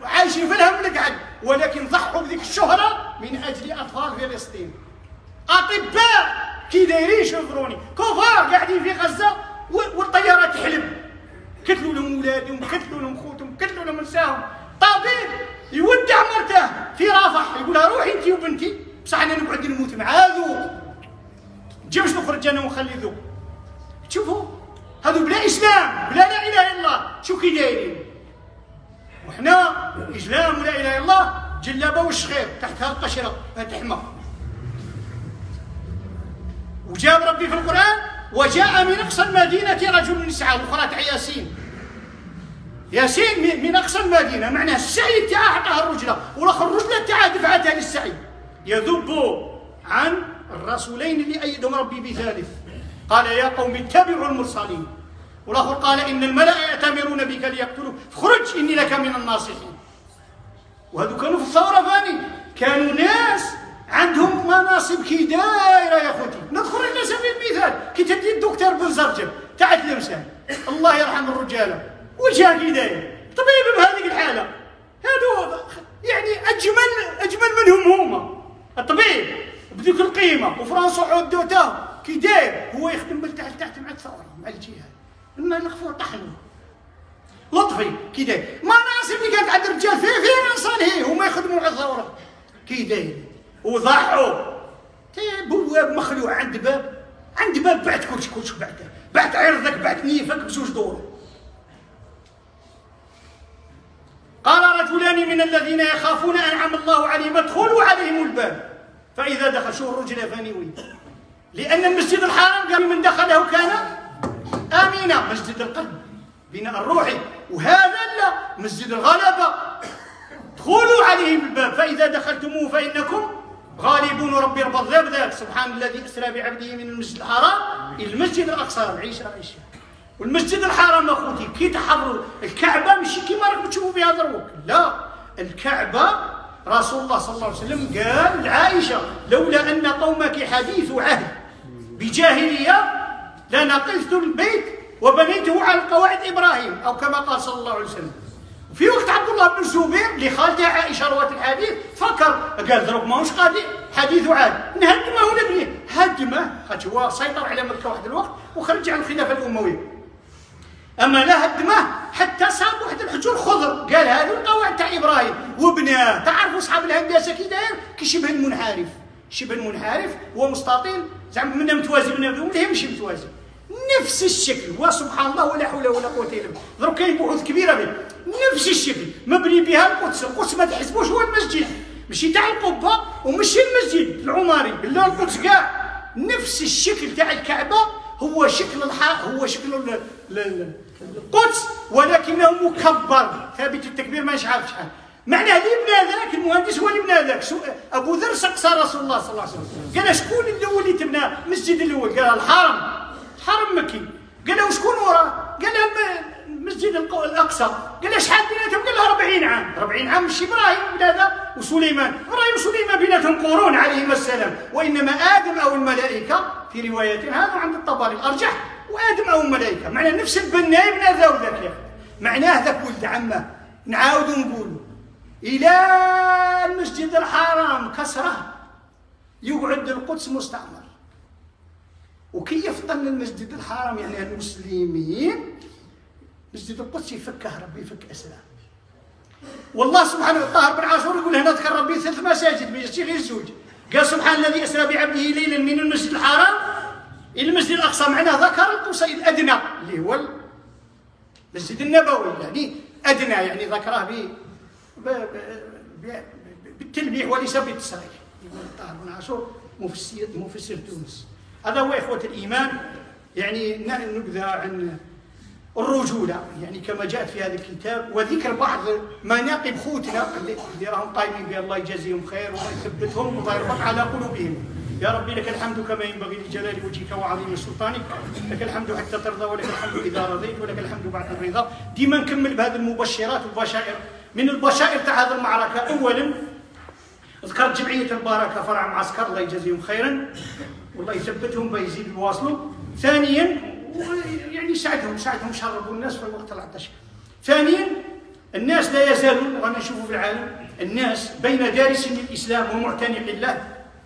عايشين في الهم القعد ولكن ضحوا بذيك الشهرة من أجل أطفال فلسطين. أطباء! كي دايرين شوفروني كفار قاعدين في غزة والطيارات تحلب قتلوا لهم ولادهم قتلوا لهم خوتهم قتلوا لهم نساهم. طبيب! يودع مرته في رافح. يقول لها روحي انت وبنتي. بصح أنا نقعد نموت مع ذوق. جيبش نخرج أنا ونخلي ذوق. شوفوا هذو بلا إسلام بلا لا إله إلا الله. شو كي دايرين؟ وحنا إسلام ولا إله إلا الله جلابة وش خير تحتها القشره تحمى وجاب ربي في القرآن وجاء من أقصى المدينة رجل يسعى الأخرى تاع ياسين. ياسين من أقصى المدينة معناه السعي تاعها عطاها الرجلة والاخر الرجلة تاعها دفعتها للسعي. يذب عن الرسولين اللي أيدهم ربي بثالث. قال يا قوم اتبعوا المرسلين. والاخر قال إن الملأ يأتمرون بك ليقتلوك. فخرج إني لك من الناصحين. وهذو كانوا في الثورة فاني. كانوا ناس عندهم مناصب كي دايرة يا خوتي نذكر على سبيل المثال. كي تدي الدكتور بن زرجب تاع التلمسان الله يرحم الرجاله وجهه كي داير؟ طبيب بهذيك الحالة. هادو يعني اجمل أجمل منهم هما. الطبيب بديك القيمة. وفرنسا عدوته كي داير هو يخدم من تحت مع الثوره مع الجهاد ما الخفور طحنوا لطفي كي داير. مناصب اللي كانت عند الرجال في في من صالحين هما يخدموا على الثورة. كي داير. وضحوا بواب مخلوع عند باب. عند باب بعد كلشي كلشي بعد بعد عرضك بعد نيفك بزوج دور قال رجلان من الذين يخافون أنعم الله عليهم ادخلوا عليهم الباب. فإذا دخل شو الرجل فانيوي لأن المسجد الحرام قال من دخله كان ثمينة مسجد القلب بناء الروحي وهذا لا مسجد الغلبة. ادخلوا عليهم الباب. فإذا دخلتموه فإنكم غالبون ربي رب الضيب ذاك سبحان الذي أسرى بعبده من المسجد الحرام إلى المسجد الأقصى. العيشة عيشة والمسجد الحرام أخوتي كي تحضروا. الكعبة ماشي كيما راكم تشوفوا بها دروك لا الكعبة رسول الله صلى الله عليه وسلم قال لعائشة لولا أن قومك حديث عهد. بجاهلية لنقلت البيت وبنيته على قواعد إبراهيم أو كما قال صلى الله عليه وسلم. في وقت عبد الله بن الزبير اللي عائشة رواه الحديث فكر قال دروك ماهوش قادي حديث عهد نهدمه ونبنيه هدمه خاطر هو سيطر على مكة واحد الوقت وخرج عن الخلافة الأموية. أما لا هدمه حتى صاب واحد الحجور خضر. قال هذه القواعد تاع إبراهيم. وبناه تعرفوا أصحاب الهندسة كي داير؟ كي شبه المنحرف شبه المنحرف هو مستطيل زعما منا متوازي منا ولا ماشي متوازي. نفس الشكل وسبحان الله ولا حول ولا قوة إلا بالله. دروك كاين بحوث كبيرة به نفس الشكل مبني بها القدس. القدس ما تحسبوش هو المسجد. ماشي تاع القبة وماشي المسجد. العماري بالله القدس كاع. نفس الشكل تاع الكعبة هو شكل الح... هو شكل القدس ولكنه مكبر. ثابت التكبير ما عارف شحال معنى اللي بنى ذاك المهندس هو اللي بنى ذاك أبو ذر سقسى رسول الله صلى الله عليه وسلم. قال شكون الأول اللي تبنى المسجد الأول؟ قال الحرم. حرم مكي. قال له شكون وراه؟ قال له المسجد الأقصى. قال له شحال بيناتهم قال له 40 عام. 40 عام مش إبراهيم هذا وسليمان. إبراهيم وسليمان بيناتهم قرون عليهما السلام. وإنما آدم أو الملائكة في رواية هذا عند الطبري. الارجح وآدم أو الملائكة. معنى نفس البناء ابن ذا ذاك يا معناه ذاك ولد عمه. نعاود نقول إلى المسجد الحرام كسرة يقعد القدس مستعمر. وكي يفطن المسجد الحرام؟ يعني المسلمين مسجد القدس يفكه ربي يفك اسرى والله سبحانه وتعالى بن عاشور يقول هنا ذكر ربي ثلاث مساجد ماشي غير زوج قال سبحان الذي أسرى بعبده ليلا من المسجد الحرام إلى المسجد الأقصى. معناه ذكر القصي الأدنى اللي هو المسجد النبوي يعني أدنى يعني ذكره ب بالتلميح وليس بالتصريح يقول طاهر بن عاشور مفسر مفسر تونس. هذا هو إخوة الإيمان. يعني نبذة عن الرجولة. يعني كما جاءت في هذا الكتاب. وذكر بعض مناقب خوتنا اللي راهم قايمين بها الله يجازيهم خير ويثبتهم ويربط على قلوبهم. يا ربي لك الحمد كما ينبغي لجلال وجهك وعظيم سلطانك. لك الحمد حتى ترضى ولك الحمد إذا رضيت ولك الحمد بعد الرضا. ديما نكمل بهذه المبشرات والبشائر من البشائر تاع هذه المعركة. اولا ذكرت جمعيه البركه فرع معسكر الله يجازيهم خيرا. والله يثبتهم بيزيد يواصلوا ثانيا يعني ساعدهم ساعدهم شربوا الناس في الوقت العطش. ثانيا الناس لا يزالون وأنا نشوفوا في العالم الناس بين دارس للاسلام ومعتنق الله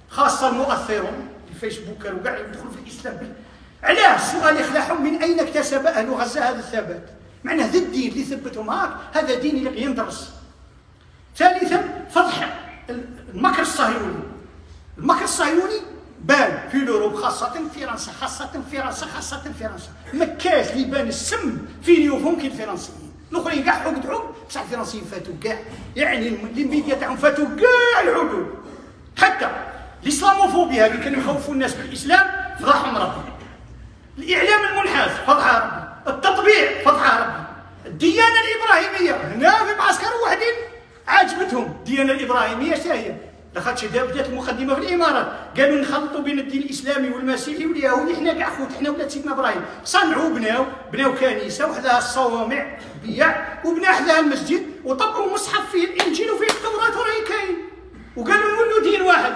خاصة المؤثرون الفيسبوك وكاع يدخلوا في الإسلام. علاه السؤال يخلعهم من أين اكتسب أهل غزة هذا الثبات؟ معناه ذا الدين اللي ثبتهم هاك هذا دين اللي يندرس. ثالثا فضح المكر الصهيوني. المكر الصهيوني بان في لوروب خاصة فرنسا خاصة فرنسا خاصة فرنسا. مكاش اللي بان السم في نيوفهم كي الفرنسيين. الأخرين كاع حقد حقد بصح الفرنسيين فاتوا كاع يعني الميديا تاعهم فاتوا كاع الحدود. حتى الإسلاموفوبيا اللي كانوا يخوفوا الناس بالإسلام فضحهم ربي. الإعلام المنحاز فضحها ربي. التطبيع فضحها ربي الديانة الإبراهيمية هنا في معسكر وحدين عجبتهم الديانة الإبراهيمية شاهيه لاخاطش بدات المقدمة في الإمارات. قالوا نخلطوا بين الدين الإسلامي والمسيحي واليهودي. حنا كاع خوت حنا ولاد سيدنا إبراهيم. صنعوا بناو بناو كنيسة وحدها الصوامع بيع وبنا حداها المسجد وطبعوا مصحف فيه الانجيل وفيه التوراة وراهي كاين وقالوا نولوا دين واحد.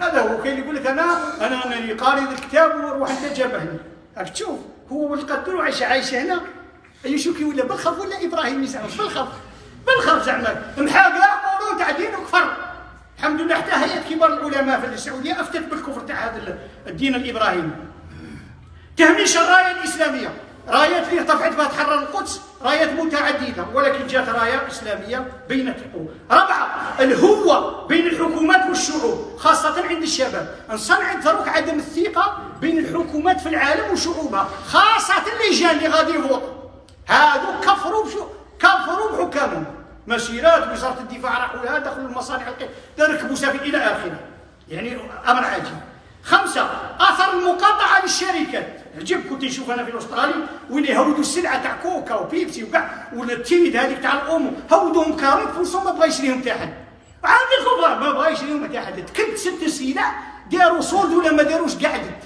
هذا هو كاين اللي يقول لك أنا أنا أنا قاري الكتاب وروح أنت جابهني راك تشوف. هو والقدر وعايشه عايشه هنا. أي شو كي ولا بالخف ولا إبراهيم زعما بالخف. بالخف زعما. محا كاع قولوا تاع دين وكفر. الحمد لله حتى هيئة كبار العلماء في السعودية أفتت بالكفر تاع هذا الدين الإبراهيمي. تهميش الراية الإسلامية. رايات اللي ارتفعت بها تحرر القدس رايات متعدده ولكن جات راية إسلامية بين الحكومة. رابعه الهوة بين الحكومات والشعوب خاصة عند الشباب. نصنع دروك عدم الثقة بين الحكومات في العالم وشعوبها خاصة اللجان اللي غادي يفوتوا هادو كفروا بشو كفروا بحكامهم مسيرات وزارة الدفاع راحوا لها دخلوا المصانع ركبوا سفن إلى آخره. يعني أمر عجيب. خمسة. أثر المقاطعة للشركات عجب كنت نشوف أنا في الأسترالي وين يهودوا السلعة تاع كوكا وبيبسي وكاع ولا التيد هذيك تاع الأومو هودوهم 40% ما بغا يشريهم تاع حد. عاد الكفار ما بغا يشريهم تاع حد. تكد ست سلع داروا صولد ولا ما داروش قعدت.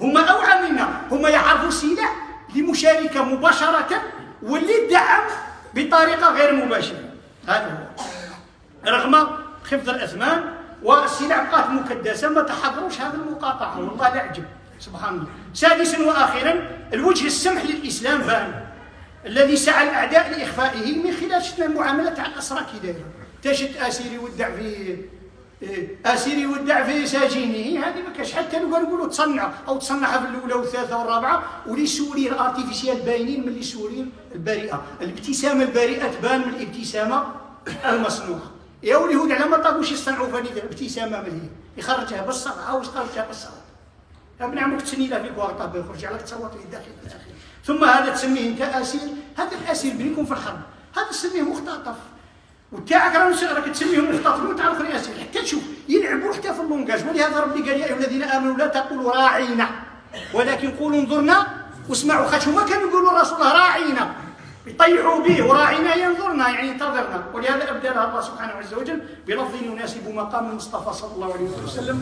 هما أوعى منا هما يعرفوا السلع لمشاركة مباشرة واللي دعم بطريقة غير مباشرة. هذا هو. رغم خفض الأثمان والسلع بقات مكدسة ما تحضروش هذه المقاطعة. والله لا أعجب سبحان الله. سادسا وأخيرا الوجه السمح للإسلام بان. الذي سعى الأعداء لإخفائه من خلال شفنا المعاملة تاع الأسرى كي دايرة تجد أسير يودع في إيه، اسير يودع في ساجينه. هذه ما كاش حتى لو نقولوا تصنع أو تصنعها في الأولى والثالثة والرابعة. ولي سوريين الأرتيفيسيال باينين من سوريين البريئه الابتسامة البريئه تبان من الابتسامة المصنوعة. يا واليهود على ما طاقوش يصنعوا هذه الابتسامه من هي يخرجها بالصبع أو يخرجها بالصبع ابن عمك تسني في كوارطه يخرج عليك تصوت الداخل الاخير ثم هذا تسميه انت اسير هذا الأسير بينكم في الحرب هذا تسميه مختطف. وتاعك راك تسميهم مختطفين تاع الآخر اسير حتى تشوف يلعبوا حتى في اللونجاج ولهذا ربي قال يا أيها الذين آمنوا لا تقولوا راعينا ولكن قولوا انظرنا واسمعوا. خاطر هما كانوا يقولوا الرسول راعينا. يطيحوا به وراعينا ينظرنا يعني ينتظرنا. ولهذا ابدلها الله سبحانه عز وجل بلفظ يناسب مقام المصطفى صلى الله عليه وسلم.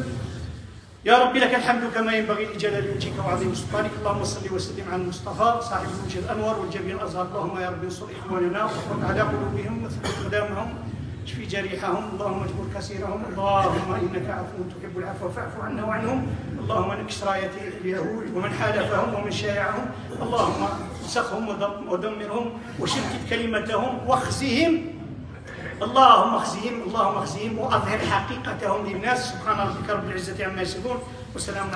يا رب لك الحمد كما ينبغي لجلال وجهك وعظيم سلطانك. اللهم صل وسلم على المصطفى صاحب الوجه الأنور والجبين الازهر اللهم يا رب انصر إخواننا واخرج على قلوبهم وثبت قدامهم اشفي جريحهم. اللهم اجبر كسيرهم اللهم إنك عفو تحب العفو فاعف عنا وعنهم. اللهم نكس رايه اليهود ومن حالفهم ومن شايعهم. اللهم سخهم ودمرهم وشتت كلمتهم واخزهم. اللهم اخزهم. اللهم اخزهم وأظهر حقيقتهم للناس. سبحان ربك رب العزة عما يصفون. وسلام